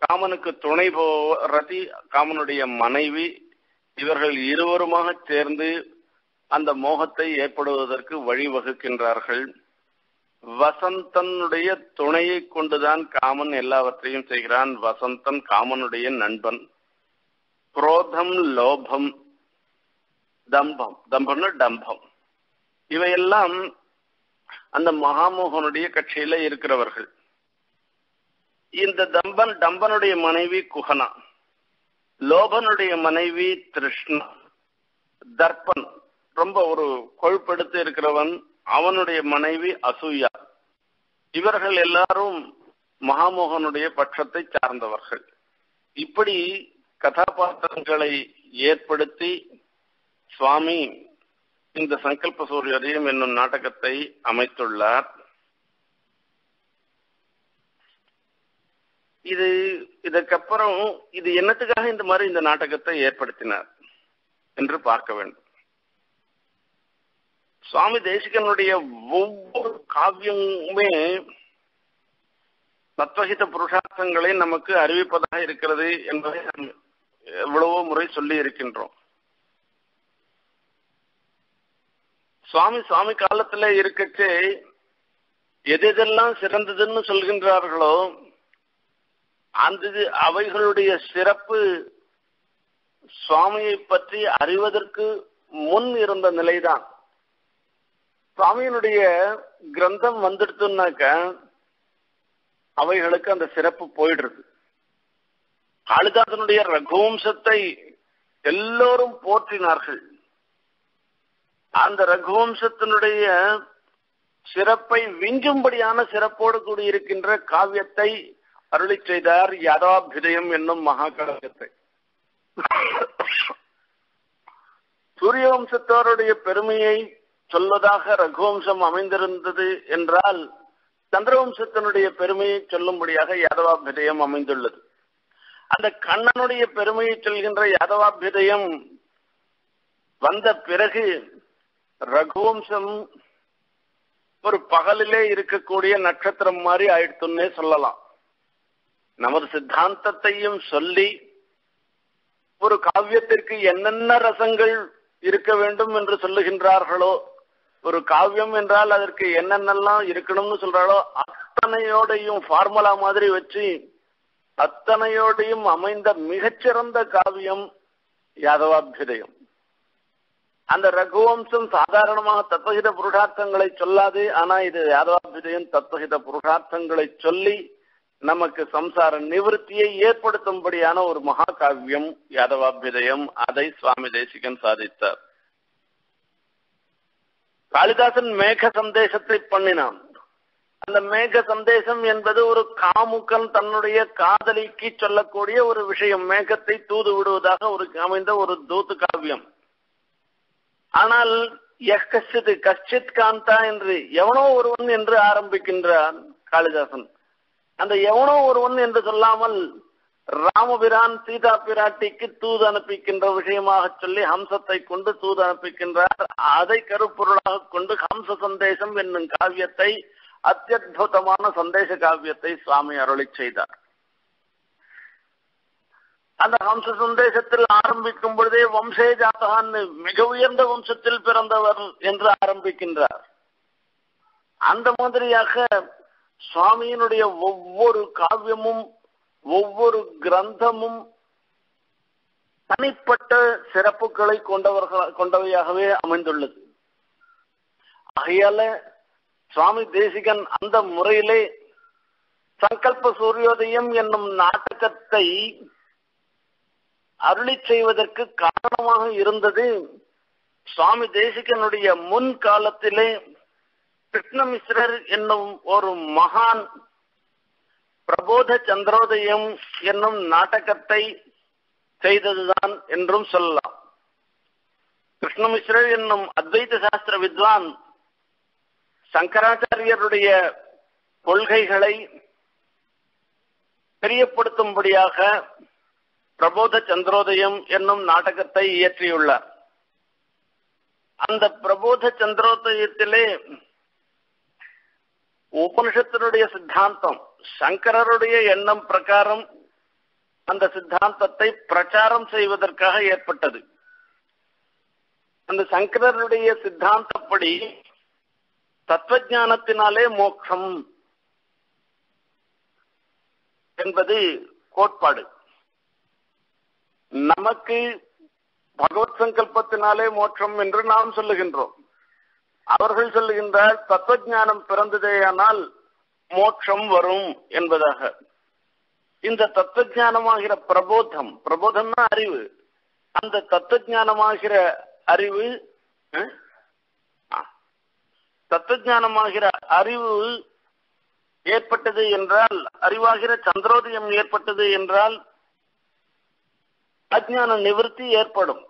காமனுக்கு துணை போ ரதி காமனுடைய மனைவி இவர்கள் இருவருமாக சேர்ந்து அந்த மோகத்தை ஏற்படுவதற்கு வழிவகுக்கின்றார்கள். வசந்தனுடைய துணையை கொண்டுதான் காமன் எல்லாவற்றையும் செய்கிறான். வசந்தன் காமனுடைய நண்பன். குரோதம் லோபம் தம்பம். தம்பம்னு டம்பம். இவையெல்லாம் அந்த மகாமோகனுடைய கட்சியில இருக்கிறவர்கள். இந்த தம்பன் டம்பனுடைய மனைவி குஹனா. லோபனுடைய மனைவி திருஷ்ணா. தர்ப்பன். ரொம்ப ஒரு கொழுப்படுத்து இருக்கிறவன். அவனுடைய மனைவி அசூயா. இவர்கள் எல்லாரும் மகாமோகனுடைய பட்சத்தை சார்ந்தவர்கள். இப்படி கதாபாத்திரங்களை ஏற்படுத்தி சுவாமி இந்த சங்கல்ப சூரியரையும் என்னும் நாடகத்தை அமைத்துள்ளார். இது இதற்கப்புறம் இது என்னத்துக்காக இந்த மாதிரி இந்த நாடகத்தை ஏற்படுத்தினார் என்று பார்க்க வேண்டும். சுவாமி தேசிகனுடைய ஒவ்வொரு காவியமுமே தத்வஹித புருஷார்த்தங்களை நமக்கு அறிவிப்பதாக இருக்கிறது என்பதை நாம் எவ்வளவோ முறை சொல்லி இருக்கின்றோம். சுவாமி சுவாமி காலத்துல இருக்கச்சே எதெல்லாம் சிறந்ததுன்னு சொல்கின்றார்களோ அந்த அவைகளுடைய சிறப்பு சுவாமியை பற்றி அறிவதற்கு முன் இருந்த நிலைதான். சுவாமியினுடைய கிரந்தம் வந்துடுத்துனாக்க அவைகளுக்கு அந்த சிறப்பு போயிடுறது. காளிதாசனுடைய ரகுவம்சத்தை எல்லோரும் போற்றினார்கள். அந்த ரகுவம்சத்தினுடைய சிறப்பை விஞ்சும்படியான சிறப்போடு கூடியிருக்கின்ற காவியத்தை அருளி செய்தார் யாதவாபிதயம் என்னும் மகாகாவியத்தை சூரியவம்சத்தோருடைய பெருமையை சொல்வதாக ரகுவம்சம் அமைந்திருந்தது என்றால் சந்திரவம்சத்தினுடைய பெருமையை சொல்லும்படியாக யாதவாபிதயம் அமைந்துள்ளது. அந்த கண்ணனுடைய பெருமையை சொல்கின்ற யாதவாபிதயம் வந்த பிறகு ரகுவம்சம் ஒரு பகலிலே இருக்கக்கூடிய நட்சத்திரம் மாதிரி ஆயிடுத்துன்னே சொல்லலாம். நமது சித்தாந்தத்தையும் சொல்லி ஒரு காவியத்திற்கு என்னென்ன ரசங்கள் இருக்க வேண்டும் என்று சொல்லுகின்றார்களோ ஒரு காவியம் என்றால் அதற்கு என்னென்னலாம் இருக்கணும்னு சொல்றாலோ அத்தனையோடையும் ஃபார்முலா மாதிரி வச்சு அத்தனையோடையும் அமைந்த மிகச்சிறந்த காவியம் யாதவாபியுதயம் அந்த ரகுவம்சம் சாதாரணமாக தத்துவகித புருஷார்த்தங்களை சொல்லாது ஆனா இது யாதவாபியுதயம் தத்துவகித புருஷார்த்தங்களை சொல்லி நமக்கு சம்சார நிவர்த்தியை ஏற்படுத்தும்படியான ஒரு மகாகாவியம் யாதவாபியுதயம் அதை சுவாமி தேசிகன் சாதித்தார். காளிதாசன் மேக சந்தேசத்தை பண்ணினான். அந்த மேக சந்தேசம் என்பது ஒரு காமுக்கன் தன்னுடைய காதலிக்கு சொல்லக்கூடிய ஒரு விஷயம். மேகத்தை தூது விடுவதாக ஒரு அமைந்த ஒரு தூத்து காவியம். ஆனால் கஷ்டித் கஷ்டித் காந்தா என்று எவனோ ஒருவன் என்று ஆரம்பிக்கின்றான் காளிதாசன். அந்த எவனோ ஒருவன் என்று சொல்லாமல் ராமபிரான் சீதா பிராட்டிக்கு தூது அனுப்பிக்கின்ற விஷயமாக சொல்லி ஹம்சத்தை கொண்டு தூது அனுப்பிக்கின்றார். அதை கருப்பொருளாக கொண்டு ஹம்ச சந்தேசம் என்னும் காவியத்தை அத்தியுதமான சந்தேச காவியத்தை சுவாமி அருளி செய்தார். அந்த ஹம்ச சந்தேசத்தில் ஆரம்பிக்கும் பொழுதே வம்சே ஜாதகான் மிக உயர்ந்த வம்சத்தில் பிறந்தவர் என்று ஆரம்பிக்கின்றார். அந்த மாதிரியாக சுவாமியினுடைய ஒவ்வொரு காவியமும் ஒவ்வொரு கிரந்தமும் தனிப்பட்ட சிறப்புகளை கொண்டவர்கள் கொண்டவையாகவே அமைந்துள்ளது. ஆகையால சுவாமி தேசிகன் அந்த முறையிலே சங்கல்ப சூரியோதயம் என்னும் நாடகத்தை அருளி செய்வதற்கு காரணமாக இருந்தது சுவாமி தேசிகனுடைய முன் காலத்திலே கிருஷ்ணமிஸ்ரர் என்னும் ஒரு மகான் பிரபோத சந்திரோதயம் என்னும் நாடகத்தை செய்ததுதான் என்றும் சொல்லலாம். கிருஷ்ணமிஸ்ரர் என்னும் அத்வைத சாஸ்திர வித்வான் சங்கராச்சாரியருடைய கொள்கைகளை தெரியப்படுத்தும்படியாக பிரபோத சந்திரோதயம் என்னும் நாடகத்தை இயற்றியுள்ளார். அந்த பிரபோத சந்திரோதயத்திலே உபனிஷத்தினுடைய சித்தாந்தம் சங்கரருடைய எண்ணம் பிரகாரம் அந்த சித்தாந்தத்தை பிரச்சாரம் செய்வதற்காக ஏற்பட்டது. அந்த சங்கரருடைய சித்தாந்தப்படி தத்துவஜானத்தினாலே மோட்சம் என்பது கோட்பாடு. நமக்கு பகவத் சங்கல்பத்தினாலே மோட்சம் என்று நாம் சொல்லுகின்றோம். அவர்கள் சொல்லுகின்றார் தத்துவஜானம் பிறந்ததேயானால் மோட்சம் வரும் என்பதாக. இந்த தத்துவஞானமாகிற பிரபோதம் பிரபோதம்னா அறிவு. அந்த தத்துவஞானமாகிற அறிவு தத்துவஞானமாகிற அறிவு ஏற்பட்டது என்றால் அறிவாகிற சந்திரோதயம் ஏற்பட்டது என்றால் அஜான நிவர்த்தி ஏற்படும்.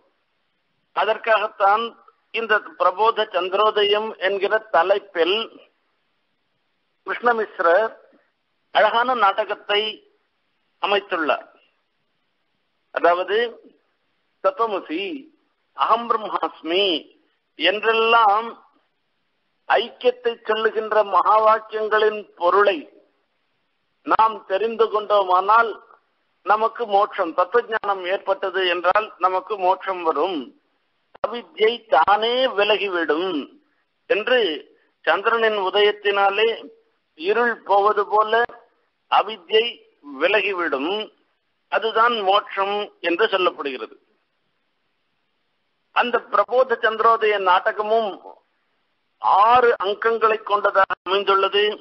அதற்காகத்தான் இந்த பிரபோத சந்திரோதயம் என்கிற தலைப்பில் கிருஷ்ணமிஸ்ரர் அழகான நாடகத்தை அமைத்துள்ளார். அதாவது தத்துவமசி அகம் பிரம்மாஸ்மி என்றெல்லாம் ஐக்கியத்தை சொல்லுகின்ற மகா வாக்கியங்களின் பொருளை நாம் தெரிந்து கொண்டோமானால் நமக்கு மோட்சம் தத்துவஞானம் ஏற்பட்டது என்றால் நமக்கு மோட்சம் வரும். அவித்யை தானே விலகிவிடும் என்று சந்திரனின் உதயத்தினாலே இருள் போவது போல அவித்யை விலகிவிடும். அதுதான் மோட்சம் என்று சொல்லப்படுகிறது. அந்த பிரபோத சந்திரோதய நாடகமும் ஆறு அங்கங்களை கொண்டதாக அமைந்துள்ளது.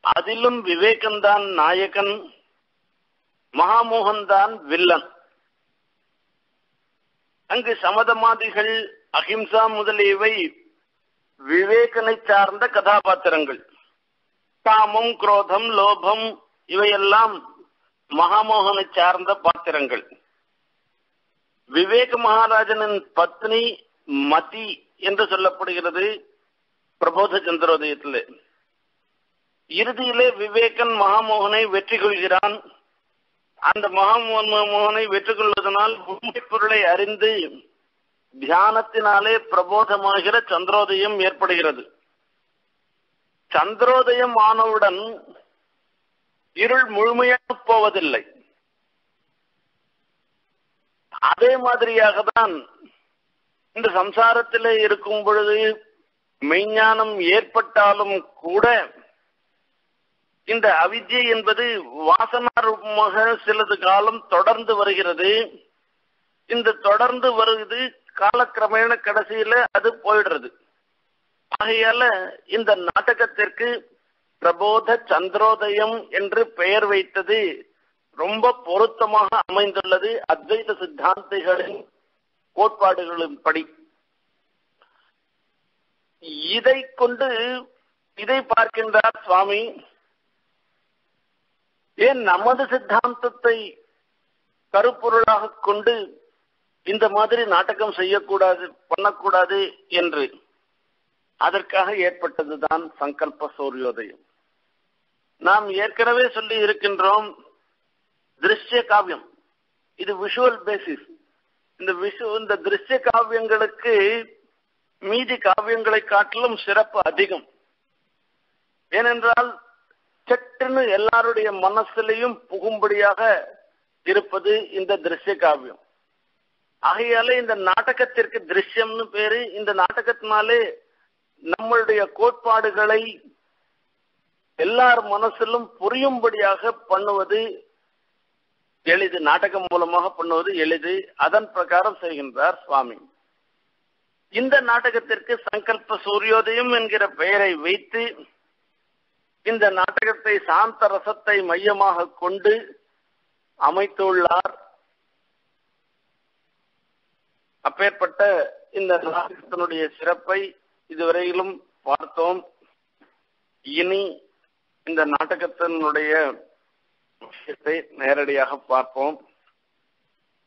அதிலும் விவேகந்தான் நாயகன் மகாமோகன் தான் வில்லன். அங்கு சமதமாதிகள் அஹிம்சா முதலியவை விவேகனை சார்ந்த கதாபாத்திரங்கள். காமம் குரோதம் லோபம் இவையெல்லாம் மகாமோகனை சார்ந்த பாத்திரங்கள். விவேக மகாராஜனின் பத்னி மதி என்று சொல்லப்படுகிறது பிரபோத சந்திரோதயத்திலே. இறுதியிலே விவேகன் மகாமோகனை வெற்றி கொள்கிறான் அந்த மகாமோகனை வெற்றி கொள்வதனால் உண்மை பொருளை அறிந்து தியானத்தினாலே பிரபோதமாகிற சந்திரோதயம் ஏற்படுகிறது. சந்திரோதயம் ஆனவுடன் இருள் முழுமையாக போவதில்லை. அதே மாதிரியாக தான் இந்த சம்சாரத்திலே இருக்கும் பொழுது மெய்ஞானம் ஏற்பட்டாலும் கூட இந்த அவித்யை என்பது வாசனாரூபமாக சிலது காலம் தொடர்ந்து வருகிறது. இந்த தொடர்ந்து வருகிறது காலக்கிரமேண கடைசியில அது போயிடுறது. ஆகையால இந்த நாடகத்திற்கு பிரபோத சந்திரோதயம் என்று பெயர் வைத்தது ரொம்ப பொருத்தமாக அமைந்துள்ளது அத்வைத சித்தாந்திகளின் கோட்பாடுகளின்படி இதை கொண்டு இதை பார்க்கின்றார் சுவாமி ஏன் நமது சித்தாந்தத்தை கருப்பொருளாக கொண்டு இந்த மாதிரி நாடகம் செய்யக்கூடாது பண்ணக்கூடாது என்று? அதற்காக ஏற்பட்டதுதான் சங்கல்ப சூரியோதயம். நாம் ஏற்கனவே சொல்லி இருக்கின்றோம் திருஷ்ய காவியம். இது விஷுவல் பேசிஸ் இந்த விஷு இந்த திருஷ்ய காவியங்களுக்கு மீதி காவியங்களை காட்டிலும் சிறப்பு அதிகம். ஏனென்றால் சட்டுன்னு எல்லாருடைய மனசிலையும் புகும்படியாக இருப்பது இந்த திருஷ்ய காவியம். ஆகையால இந்த நாடகத்திற்கு திருஷ்யம்னு பேரு இந்த நாடகத்தினாலே நம்மளுடைய கோட்பாடுகளை எல்லார் மனசிலும் புரியும்படியாக பண்ணுவது எளிது நாடகம் மூலமாக பண்ணுவது எளிது. அதன் பிரகாரம் செய்கின்றார் சுவாமி. இந்த நாடகத்திற்கு சங்கல்ப சூரியோதயம் என்கிற பெயரை வைத்து இந்த நாடகத்தை சாந்த ரசத்தை மையமாக கொண்டு அமைத்துள்ளார். அப்பேற்பட்ட இந்த நாடகத்தினுடைய சிறப்பை இதுவரையிலும் பார்த்தோம். இனி இந்த நாடகத்தினுடைய விஷயத்தை நேரடியாக பார்ப்போம்.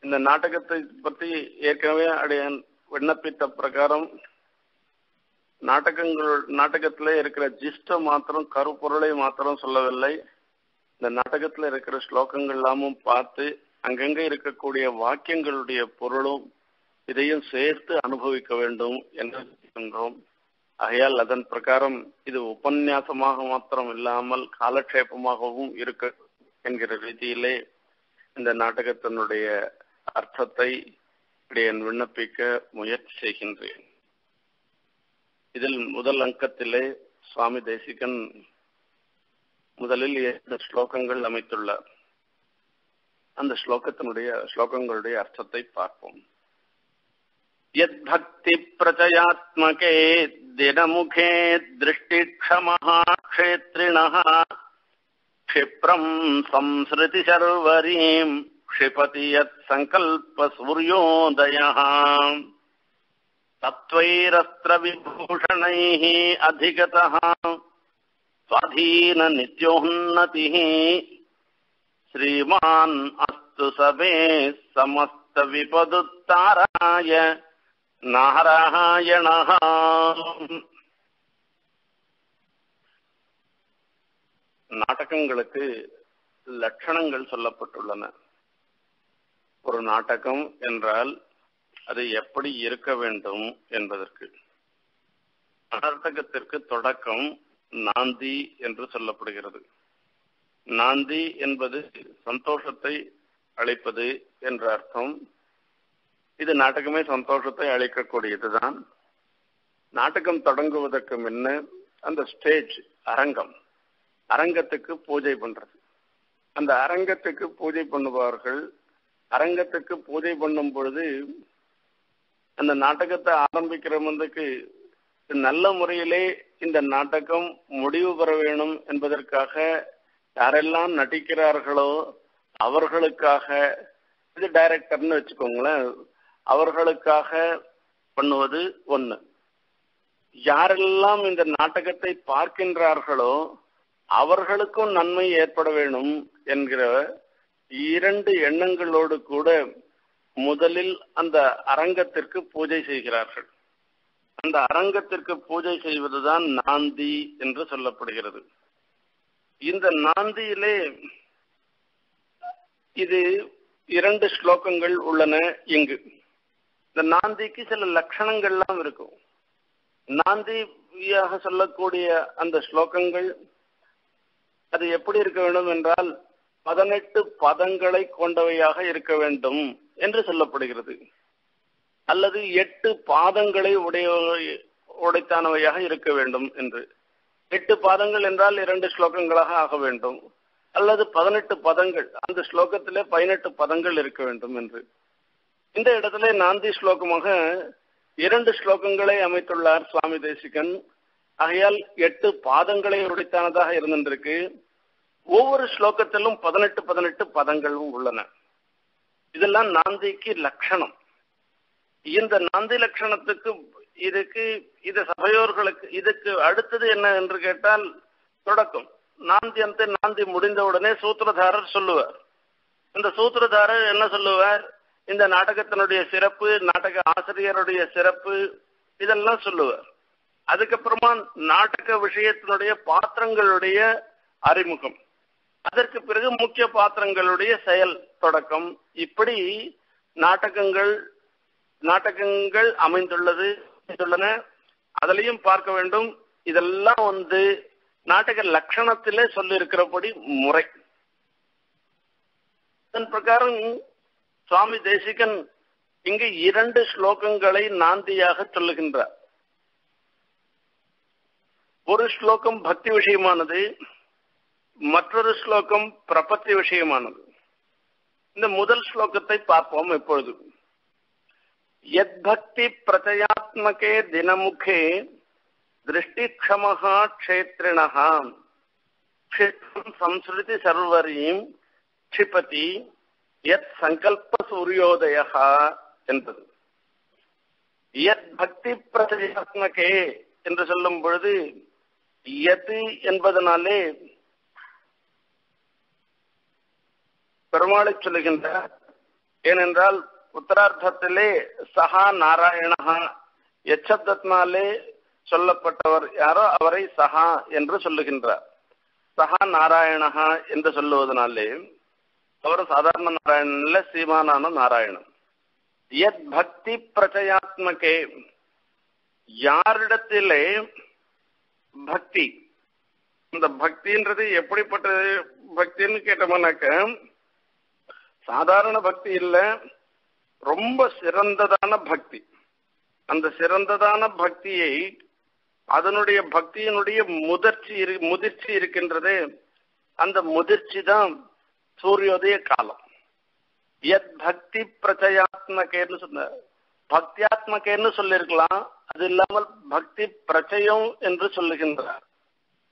இந்த நாடகத்தை பற்றி ஏற்கனவே அடைய விண்ணப்பித்த பிரகாரம் நாடகங்கள் நாடகத்துல இருக்கிற ஜிஸ்ட மாத்திரம் கருப்பொருளை மாத்திரம் சொல்லவில்லை. இந்த நாடகத்துல இருக்கிற ஸ்லோகங்கள் எல்லாமும் பார்த்து அங்கங்க இருக்கக்கூடிய வாக்கியங்களுடைய பொருளும் இதையும் சேர்த்து அனுபவிக்க வேண்டும் என்று இருக்கின்றோம் ஆகையால் அதன் பிரகாரம் இது உபன்யாசமாக மாத்திரம் இல்லாமல் காலக்ஷேபமாகவும் இருக்க என்கிற ரீதியிலே இந்த நாடகத்தினுடைய அர்த்தத்தை என் விண்ணப்பிக்க முயற்சி செய்கின்றேன். இதில் முதல் அங்கத்திலே சுவாமி தேசிகன் முதலில் ஏழு ஸ்லோகங்கள் அமைத்துள்ளார். அந்த ஸ்லோகத்தினுடைய ஸ்லோகங்களுடைய அர்த்தத்தை பார்ப்போம். यद्भक्ति प्रचयात्मके दिनमुखे दृष्टिक्षमः क्षिप्रम् संसृतिशर्वरीम् क्षिपति यत्सङ्कल्पसूर्योदयः। तत्त्वैरस्त्रविभूषणैः अधिगतः, स्वाधीननित्योन्नतिः। श्रीमान् अस्तु समे समस्तविपदुत्ताराय। நாராயணः நாடகங்களுக்கு லட்சணங்கள் சொல்லப்பட்டுள்ளன. ஒரு நாடகம் என்றால் அது எப்படி இருக்க வேண்டும் என்பதற்கு. நாடகத்திற்கு தொடக்கம் நாந்தி என்று சொல்லப்படுகிறது. நாந்தி என்பது சந்தோஷத்தை அளிப்பது என்ற அர்த்தம். இது நாடகமே சந்தோஷத்தை அளிக்கக்கூடியதுதான். நாடகம் தொடங்குவதற்கு முன்ன அந்த ஸ்டேஜ் அரங்கம் அரங்கத்துக்கு பூஜை பண்றது. அந்த அரங்கத்துக்கு பூஜை பண்ணுபவர்கள் அரங்கத்துக்கு பூஜை பண்ணும் பொழுது அந்த நாடகத்தை ஆரம்பிக்கிறவங்களுக்கு நல்ல முறையிலே இந்த நாடகம் முடிவு பெற வேணும் என்பதற்காக யாரெல்லாம் நடிக்கிறார்களோ அவர்களுக்காக இது டைரக்டர்னு வச்சுக்கோங்களேன் அவர்களுக்காக பண்ணுவது ஒண்ணு. யாரெல்லாம் இந்த நாடகத்தை பார்க்கின்றார்களோ அவர்களுக்கும் நன்மை ஏற்பட வேணும் என்கிற இரண்டு எண்ணங்களோடு கூட முதலில் அந்த அரங்கத்திற்கு பூஜை செய்கிறார்கள். அந்த அரங்கத்திற்கு பூஜை செய்வதுதான் நாந்தி என்று சொல்லப்படுகிறது. இந்த நாந்தியிலே இது இரண்டு ஸ்லோகங்கள் உள்ளன இங்கு. இந்த நாந்திக்கு சில லட்சணங்கள்லாம் இருக்கும். நாந்தியாக சொல்லக்கூடிய அந்த ஸ்லோகங்கள் அது எப்படி இருக்க வேண்டும் என்றால் பதினெட்டு பதங்களை கொண்டவையாக இருக்க வேண்டும் என்று சொல்லப்படுகிறது. அல்லது எட்டு பாதங்களை உடைய உடைத்தானவையாக இருக்க வேண்டும் என்று. எட்டு பாதங்கள் என்றால் இரண்டு ஸ்லோகங்களாக ஆக வேண்டும். அல்லது பதினெட்டு பதங்கள் அந்த ஸ்லோகத்திலே பதினெட்டு பதங்கள் இருக்க வேண்டும் என்று. இந்த இடத்துல நாந்தி ஸ்லோகமாக இரண்டு ஸ்லோகங்களை அமைத்துள்ளார் சுவாமி தேசிகன். ஆகையால் எட்டு பாதங்களை உடைத்தானதாக இருந்திருக்கு. ஒவ்வொரு ஸ்லோகத்திலும் பதினெட்டு பதினெட்டு பதங்களும் உள்ளன. இதெல்லாம் நாந்திக்கு லட்சணம். இந்த நாந்தி லட்சணத்துக்கு இதுக்கு இது சபையோர்களுக்கு இதுக்கு அடுத்தது என்ன என்று கேட்டால் தொடக்கம். நாந்தி அந்த நாந்தி முடிந்தவுடனே சூத்திரதாரர் சொல்லுவார். இந்த சூத்திரதாரர் என்ன சொல்லுவார்? இந்த நாடகத்தினுடைய சிறப்பு நாடக ஆசிரியருடைய சிறப்பு இதெல்லாம் சொல்லுவார். அதுக்கப்புறமா நாடக விஷயத்தினுடைய பாத்திரங்களுடைய அறிமுகம். அதற்கு பிறகு முக்கிய பாத்திரங்களுடைய செயல் தொடக்கம். இப்படி நாடகங்கள் நாடகங்கள் அமைந்துள்ளது அமைந்துள்ளன. அதிலையும் பார்க்க வேண்டும். இதெல்லாம் வந்து நாடக லட்சணத்திலே சொல்லியிருக்கிறபடி முறை. அதன் பிரகாரம் சுவாமி தேசிகன் இங்கு இரண்டு ஸ்லோகங்களை நாந்தியாக சொல்லுகின்றார். ஒரு ஸ்லோகம் பக்தி விஷயமானது மற்றொரு ஸ்லோகம் பிரபத்தி விஷயமானது. இந்த முதல் ஸ்லோகத்தை பார்ப்போம் இப்பொழுது. எத் பக்தி பிரச்சயாத்மகே தினமுகே திருஷ்டிக்ஷமஹா க்ஷேத்ரிணஹா க்ஷேத்திரம் சம்ஸ்ருதி சர்வரீம் க்ஷிபதி எத் சங்கல்ப சூரியோதய என்பது எத் பக்தி பிரச்சயாத்மகே என்று சொல்லும் பொழுது எது என்பதனாலே பெருமாளை சொல்லுகின்றார் ஏனென்றால் உத்தரார்த்தத்திலே சஹா நாராயணஹா எச்சப்தத்தினாலே சொல்லப்பட்டவர் யாரோ அவரை சஹா என்று சொல்லுகின்றார். சஹா நாராயணஹா என்று சொல்லுவதனாலே அவர் சாதாரண நாராயணன் இல்ல சீமானான நாராயணன். எத் பக்தி பிரச்சயாத்மகே யாரிடத்திலே பக்தி? இந்த பக்தின்றது எப்படிப்பட்ட பக்தின்னு கேட்டோம்னாக்க சாதாரண பக்தி இல்ல ரொம்ப சிறந்ததான பக்தி. அந்த சிறந்ததான பக்தியை அதனுடைய பக்தியினுடைய முதிர்ச்சி முதிர்ச்சி இருக்கின்றது அந்த முதிர்ச்சி தான் சூரியோதய காலம் எத் பக்தி பிரச்சயாத்மகேன்னு சொன்ன பக்தியாத்மகேன்னு சொல்லியிருக்கலாம் அது இல்லாமல் பக்தி பிரச்சயம் என்று சொல்லுகின்றார்.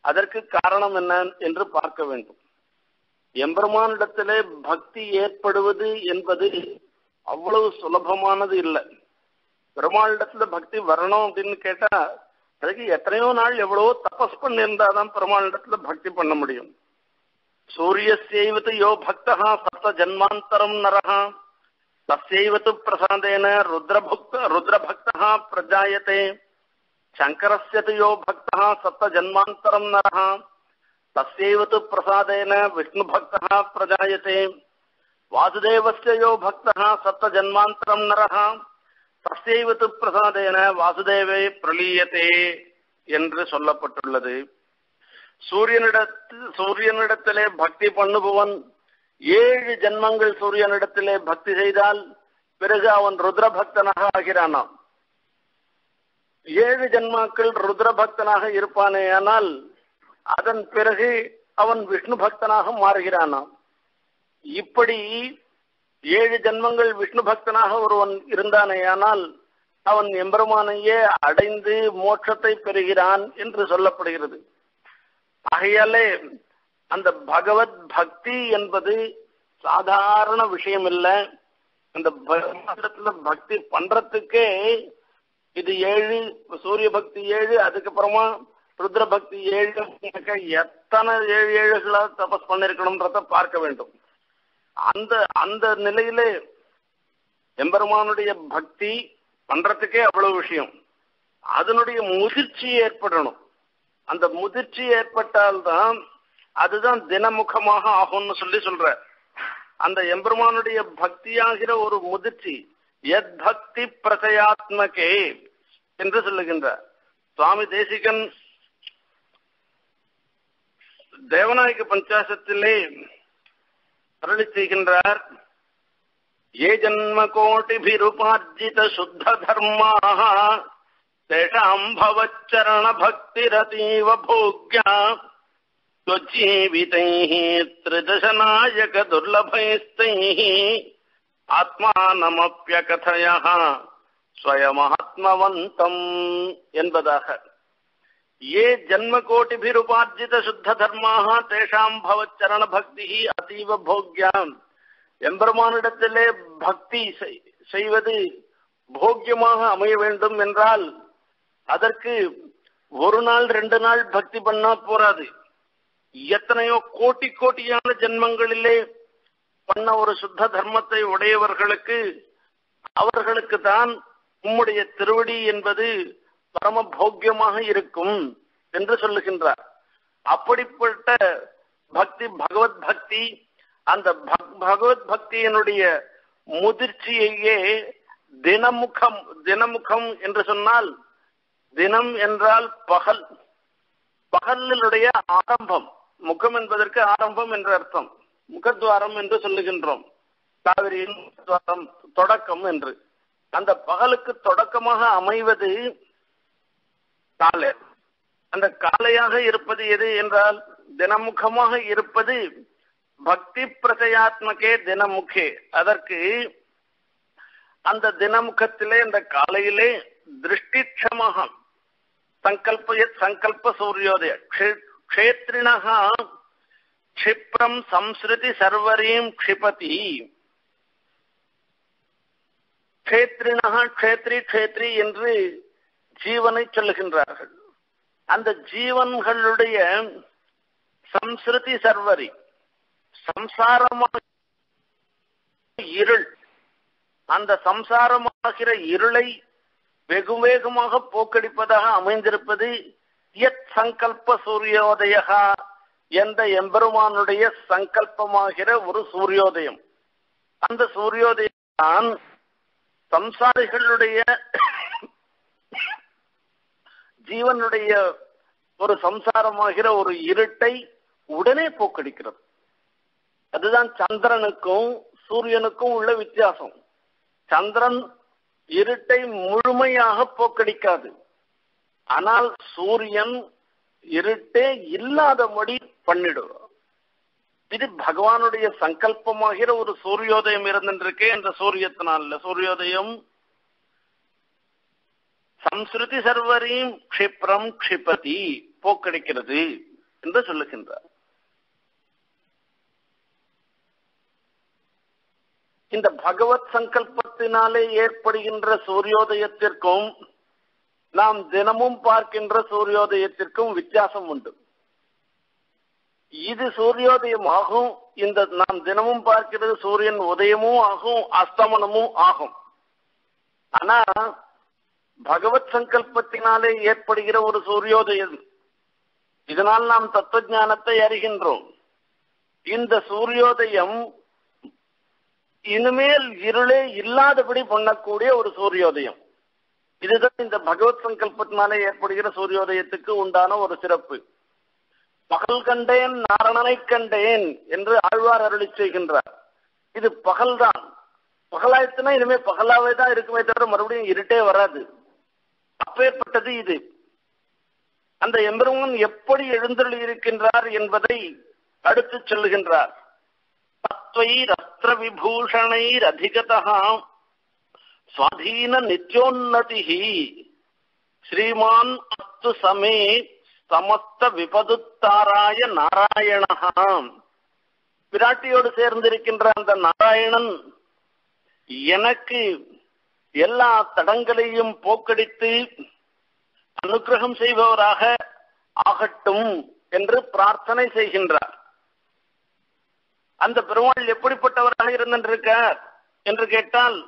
அதற்கு காரணம் என்ன என்று பார்க்க வேண்டும். எம்பெருமானிடத்திலே பக்தி ஏற்படுவது என்பது அவ்வளவு சுலபமானது இல்லை. பெருமாளிடத்துல பக்தி வரணும் அப்படின்னு கேட்டா அதுக்கு எத்தனையோ நாள் எவ்வளவோ தபஸ் பண்ணியிருந்தாதான் பெருமாளிடத்துல பக்தி பண்ண முடியும். सूर्य तु यो भक्तः सप्तजन्मान्तरं नर। तस्व तो प्रसादेन रुद्रभुक्त रुद्रभक्तः प्रजायते। शङ्करस्य तु यो भक्तः सप्तजन्मान्तरं नरः। तस्यैव तु प्रसादेन विष्णुभक्तः प्रजायते। वासुदेवस्य यो भक्तः सप्तजन्मान्तरं नर। तस्व तो प्रसादेन वासुदेव प्रलीयते। சூரியனிடத்து சூரியனிடத்திலே பக்தி பண்ணுபவன் ஏழு ஜென்மங்கள் சூரியனிடத்திலே பக்தி செய்தால் பிறகு அவன் ருத்ர பக்தனாக ஆகிறானாம். ஏழு ஜென்மாக்கள் ருத்ர பக்தனாக இருப்பானே ஆனால் அதன் பிறகு அவன் விஷ்ணு பக்தனாக மாறுகிறானாம். இப்படி ஏழு ஜென்மங்கள் விஷ்ணு பக்தனாக ஒருவன் இருந்தானேயானால் அவன் எம்பெருமானையே அடைந்து மோட்சத்தை பெறுகிறான் என்று சொல்லப்படுகிறது. ஆகையாலே அந்த பகவத் பக்தி என்பது சாதாரண விஷயம் இல்லை. அந்த பகவானிடத்துல பக்தி பண்றதுக்கே இது ஏழு சூரிய பக்தி ஏழு அதுக்கப்புறமா ருத்ர பக்தி ஏழு எத்தனை ஏழு ஏழுகளா தபஸ் பண்ணிருக்கணும்ன்றத பார்க்க வேண்டும். அந்த அந்த நிலையில எம்பெருமானுடைய பக்தி பண்றதுக்கே அவ்வளவு விஷயம். அதனுடைய முதிர்ச்சி ஏற்படணும். அந்த முதிர்ச்சி ஏற்பட்டால்தான் அதுதான் தினமுகமாக ஆகும்னு சொல்லி சொல்ற. அந்த எம்பெருமானுடைய பக்தியாகிற ஒரு முதிர்ச்சி எத் பக்தி பிரசயாத்மகே என்று சொல்லுகின்ற. சுவாமி தேசிகன் தேவநாயக பஞ்சாசத்திலே அருளி செய்கின்றார் ஏ ஜன்ம கோட்டிபிருபார்ஜித சுத்த தர்மாக तेषाम् भवच्चरणभक्तिरतीव भोग्या त्वज्जीवितैः त्रिदशनायकदुर्लभैस्तैः ஆத்மானமப்பியகதையா ஸ்வயமாத்மவந்தம் என்பதாக ஏ ஜன்ம கோட்டிபிருபார்ஜித சுத்த தர்மாக தேஷாம் பவச்சரண பக்தி அதீவ போக்யாம் எம்பெருமானிடத்திலே பக்தி செய்வது போக்கியமாக அமைய வேண்டும் என்றால் அதற்கு ஒரு நாள் ரெண்டு நாள் பக்தி பண்ணா போராது எத்தனையோ கோட்டி கோட்டியான ஜென்மங்களிலே பண்ண ஒரு சுத்த தர்மத்தை உடையவர்களுக்கு அவர்களுக்கு தான் உம்முடைய திருவடி என்பது பரம போக்கியமாக இருக்கும் என்று சொல்லுகின்றார். அப்படிப்பட்ட பக்தி பகவத் பக்தி அந்த பகவத் பக்தியினுடைய முதிர்ச்சியையே தினமுகம் தினமுகம் என்று சொன்னால் தினம் என்றால் பகல். பகலினுடைய ஆரம்பம். முகம் என்பதற்கு ஆரம்பம் என்ற அர்த்தம். முகத்வாரம் என்று சொல்லுகின்றோம். காவிரியின் முகத்வாரம் தொடக்கம் என்று. அந்த பகலுக்கு தொடக்கமாக அமைவது காலை. அந்த காலையாக இருப்பது எது என்றால் தினமுகமாக இருப்பது பக்தி பிரசயாத்மகே தினமுகே. அதற்கு அந்த தினமுகத்திலே அந்த காலையிலே திருஷ்டிட்சமாக சங்கல்ப சங்கல்ப சூரியோதய. க்ஷேத்ரிணா க்ஷிப்ரம் சம்ஸ்ருதி சர்வரீம் க்ஷிபதி. க்ஷேத்ரிணா க்ஷேத்ரி க்ஷேத்ரி என்று ஜீவனை சொல்லுகின்றார்கள். அந்த ஜீவன்களுடைய சம்ஸ்ருதி சர்வரி சம்சாரமாக இருள் அந்த சம்சாரமாகிற இருளை வெகு வேகமாக போக்கடிப்பதாக அமைந்திருப்பது யத் சங்கல்ப சூரியோதயா என்ற எம்பெருமானுடைய சங்கல்பமாகிற ஒரு சூரியோதயம். அந்த சூரியோதயம் தான் சம்சாரிகளுடைய ஜீவனுடைய ஒரு சம்சாரமாகிற ஒரு இருட்டை உடனே போக்கடிக்கிறது. அதுதான் சந்திரனுக்கும் சூரியனுக்கும் உள்ள வித்தியாசம். சந்திரன் இருட்டை முழுமையாக போக்கடிக்காது. ஆனால் சூரியன் இருட்டே இல்லாதபடி பண்ணிடும் இது பகவானுடைய சங்கல்பமாகிற ஒரு சூரியோதயம் இருந்துருக்கு என்ற சூரியத்தினால. சூரியோதயம் சம்ஸ்ருதி சர்வரையும் க்ஷிப்ரம் க்ஷிபதி போக்கடிக்கிறது என்று சொல்லுகின்றார். இந்த பகவத் சங்கல்பத்தினாலே ஏற்படுகின்ற சூரியோதயத்திற்கும் நாம் தினமும் பார்க்கின்ற சூரியோதயத்திற்கும் வித்தியாசம் உண்டு. இது சூரியோதயம் ஆகும் இந்த நாம் தினமும் பார்க்கிறது சூரியன் உதயமும் ஆகும் அஸ்தமனமும் ஆகும். ஆனா பகவத் சங்கல்பத்தினாலே ஏற்படுகிற ஒரு சூரியோதயம் இதனால் நாம் தத்துவ ஞானத்தை அறிகின்றோம். இந்த சூரியோதயம் இனிமேல் இருளே இல்லாதபடி பண்ணக்கூடிய ஒரு சூரியோதயம். இதுதான் இந்த பகவத் சங்கல்பத்தினாலே ஏற்படுகிற சூரியோதயத்துக்கு உண்டான ஒரு சிறப்பு. பகல் கண்டேன் நாரணனை கண்டேன் என்று ஆழ்வார் அருளி செய்கின்றார். இது பகல்தான். பகலாயத்துனா இனிமே பகலாவே தான் இருக்குமே தவிர மறுபடியும் இருட்டே வராது. அப்பேற்பட்டது இது. அந்த எம்பெருமன் எப்படி எழுந்தருளி இருக்கின்றார் என்பதை அடுத்து சொல்லுகின்றார். தத்வைரஸ்திர விபூஷணை அதிகதா சுவாதீன நித்யோன்னதி ஸ்ரீமான் அத்து சமே சமஸ்த விபதுத்தாராய நாராயணா பிராட்டியோடு சேர்ந்திருக்கின்ற அந்த நாராயணன் எனக்கு எல்லா தடங்களையும் போக்கடித்து அனுகிரகம் செய்பவராக ஆகட்டும் என்று பிரார்த்தனை செய்கின்றார். அந்த பெருமாள் எப்படிப்பட்டவராக இருந்திருக்கார் என்று கேட்டால்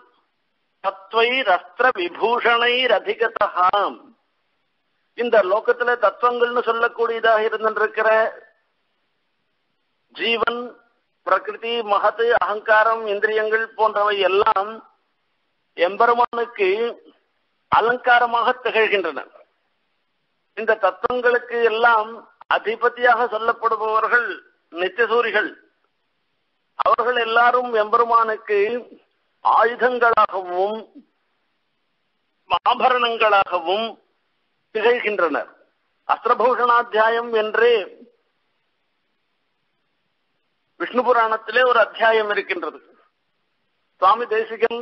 தத்வை ரஸ்திர விபூஷணை அதிகதகாம் இந்த லோகத்துல தத்துவங்கள்னு சொல்லக்கூடியதாக இருந்திருக்கிற ஜீவன் பிரகிருதி மகத்து அகங்காரம் இந்திரியங்கள் போன்றவை எல்லாம் எம்பெருமானுக்கு அலங்காரமாக திகழ்கின்றன. இந்த தத்துவங்களுக்கு எல்லாம் அதிபதியாக சொல்லப்படுபவர்கள் நித்தியசூரிகள். அவர்கள் எல்லாரும் எம்பெருமானுக்கு ஆயுதங்களாகவும் ஆபரணங்களாகவும் திகழ்கின்றனர். அஸ்திரபூஷணாத்தியாயம் என்று விஷ்ணு புராணத்திலே ஒரு அத்தியாயம் இருக்கின்றது. சுவாமி தேசிகன்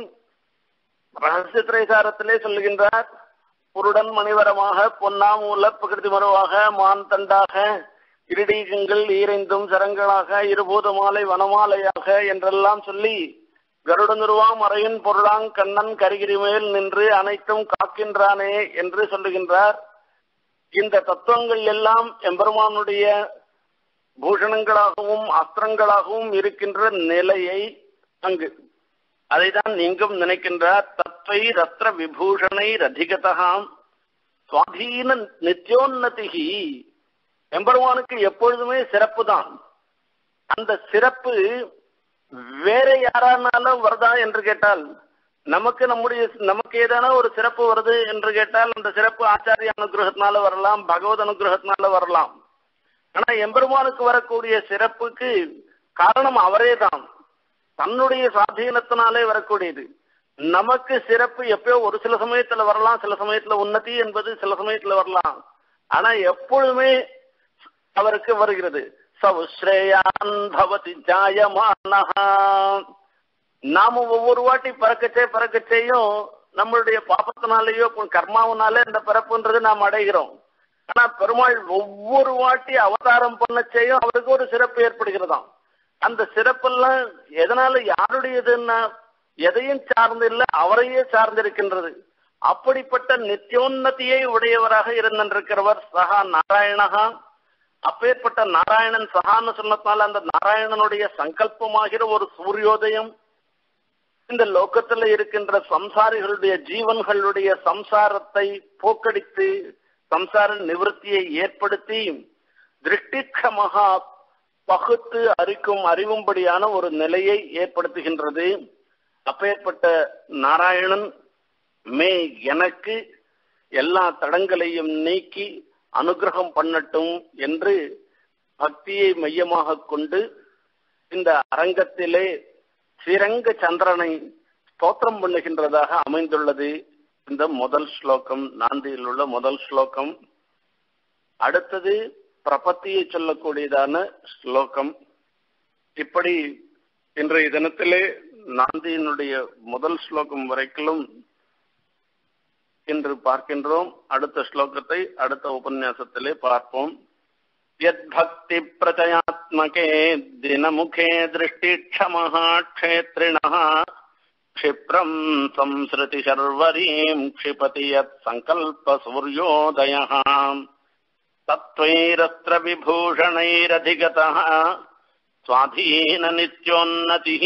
ரகசிய திரைசாரத்திலே சொல்லுகின்றார் புருடன் மணிவரமாக பொன்னாமூல பிரகிருதி மருவாக மான் தண்டாக இருடீகங்கள் ஈரைந்தும் சரங்களாக இருபூத மாலை வனமாலையாக என்றெல்லாம் சொல்லி கருட நிறுவாம் அறையின் பொருளாங் கண்ணன் கரிகிரி மேல் நின்று அனைத்தும் காக்கின்றானே என்று சொல்லுகின்றார். இந்த தத்துவங்கள் எல்லாம் எம்பெருமானுடைய பூஷணங்களாகவும் அஸ்திரங்களாகவும் இருக்கின்ற நிலையை அங்கு அதைதான் நீங்கும் நினைக்கின்றார். தத்வை ரத்ர விபூஷணை ரதிகதாம் சுவாதீன நித்யோன்னதிகி எம்பெருமானுக்கு எப்பொழுதுமே சிறப்பு தான் அந்த சிறப்பு வேற யாரானாலும் வருதா என்று கேட்டால் நமக்கு நம்முடைய நமக்கு ஏதான ஒரு சிறப்பு வருது என்று கேட்டால் அந்த சிறப்பு ஆச்சாரிய அனுகிரகத்தினால வரலாம் பகவத் அனுகிரகத்தினால வரலாம். ஆனா எம்பெருமானுக்கு வரக்கூடிய சிறப்புக்கு காரணம் அவரே தான் தன்னுடைய சாதீனத்தினாலே வரக்கூடியது. நமக்கு சிறப்பு எப்பயோ ஒரு சில சமயத்துல வரலாம் சில சமயத்துல உன்னதி என்பது சில சமயத்துல வரலாம். ஆனா எப்பொழுதுமே அவருக்கு வருகிறது. சவுஸ்ரேயான் பவதி ஜாயமானஹா. நாம ஒவ்வொரு வாட்டி பறக்கச்சே பறக்கச்சேயும் நம்மளுடைய பாப்பத்தினாலேயோ கர்மாவனாலே இந்த பிறப்புன்றது நாம் அடைகிறோம். ஆனா பெருமாள் ஒவ்வொரு வாட்டி அவதாரம் பண்ணச்சேயும் அவருக்கு ஒரு சிறப்பு ஏற்படுகிறதாம். அந்த சிறப்பெல்லாம் எதனால யாருடையதுன்னா எதையும் சார்ந்து இல்லை அவரையே சார்ந்திருக்கின்றது. அப்படிப்பட்ட நித்தியோன்னதியை உடையவராக இருந்திருக்கிறவர் சகா நாராயணகா அப்பேற்பட்ட நாராயணன் சகான்னு சொன்னதுனால அந்த நாராயணனுடைய சங்கல்பமாகிற ஒரு சூரியோதயம் இந்த லோகத்துல இருக்கின்ற சம்சாரிகளுடைய ஜீவன்களுடைய சம்சாரத்தை போக்கடித்து சம்சார நிவர்த்தியை ஏற்படுத்தி திருஷ்டிக்ஷமகா பகுத்து அறிக்கும் அறிவும்படியான ஒரு நிலையை ஏற்படுத்துகின்றது. அப்பேற்பட்ட நாராயணன் மே எனக்கு எல்லா தடங்களையும் நீக்கி அனுகிரகம் பண்ணட்டும் என்று பக்தியை மையமாக கொண்டு இந்த அரங்கத்திலே ஸ்ரீரங்க சந்திரனை ஸ்தோத்திரம் பண்ணுகின்றதாக அமைந்துள்ளது. இந்த முதல் ஸ்லோகம் நாந்தியில் உள்ள முதல் ஸ்லோகம். அடுத்தது பிரபத்தியை சொல்லக்கூடியதான ஸ்லோகம். இப்படி இன்றைய தினத்திலே நாந்தியினுடைய முதல் ஸ்லோகம் வரைக்கும் இன்று பார்க்கின்றோம் அடுத்த ஸ்லோகத்தை அடுத்த உபன்யாசத்திலே பார்ப்போம் யத்பக்தி பிரச்சயாத்மகே தினமுகே திருஷ்டிக்ஷமः க்ஷேத்ரிணः क्षिप्रम् संसृति शर्वरीम् क्षिपति यत् सङ्कल्पसूर्योदयः तत्त्वैरत्र विभूषणैरधिगतः स्वाधीननित्योन्नतिः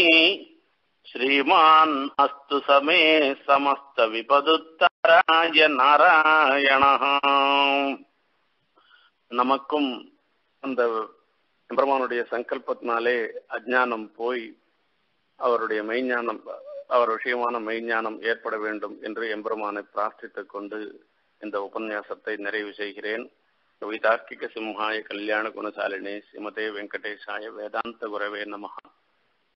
श्रीमान् अस्तु समे समस्तविपदुत्तराय नारायणः நமக்கும் அந்த பெருமானுடைய சங்கல்பத்தினாலே அஜ்ஞானம் போய் அவருடைய மெய்ஞானம் அவர் விஷயமான மெய்ஞானம் ஏற்பட வேண்டும் என்று எம்பெருமானை பிரார்த்தித்துக் கொண்டு இந்த உபன்யாசத்தை நிறைவு செய்கிறேன் கவிதார்க்கிக சிம்ஹாய கல்யாண குணசாலினே ஸ்ரீமதே வெங்கடேஷாய வேதாந்த குரவே நமஹா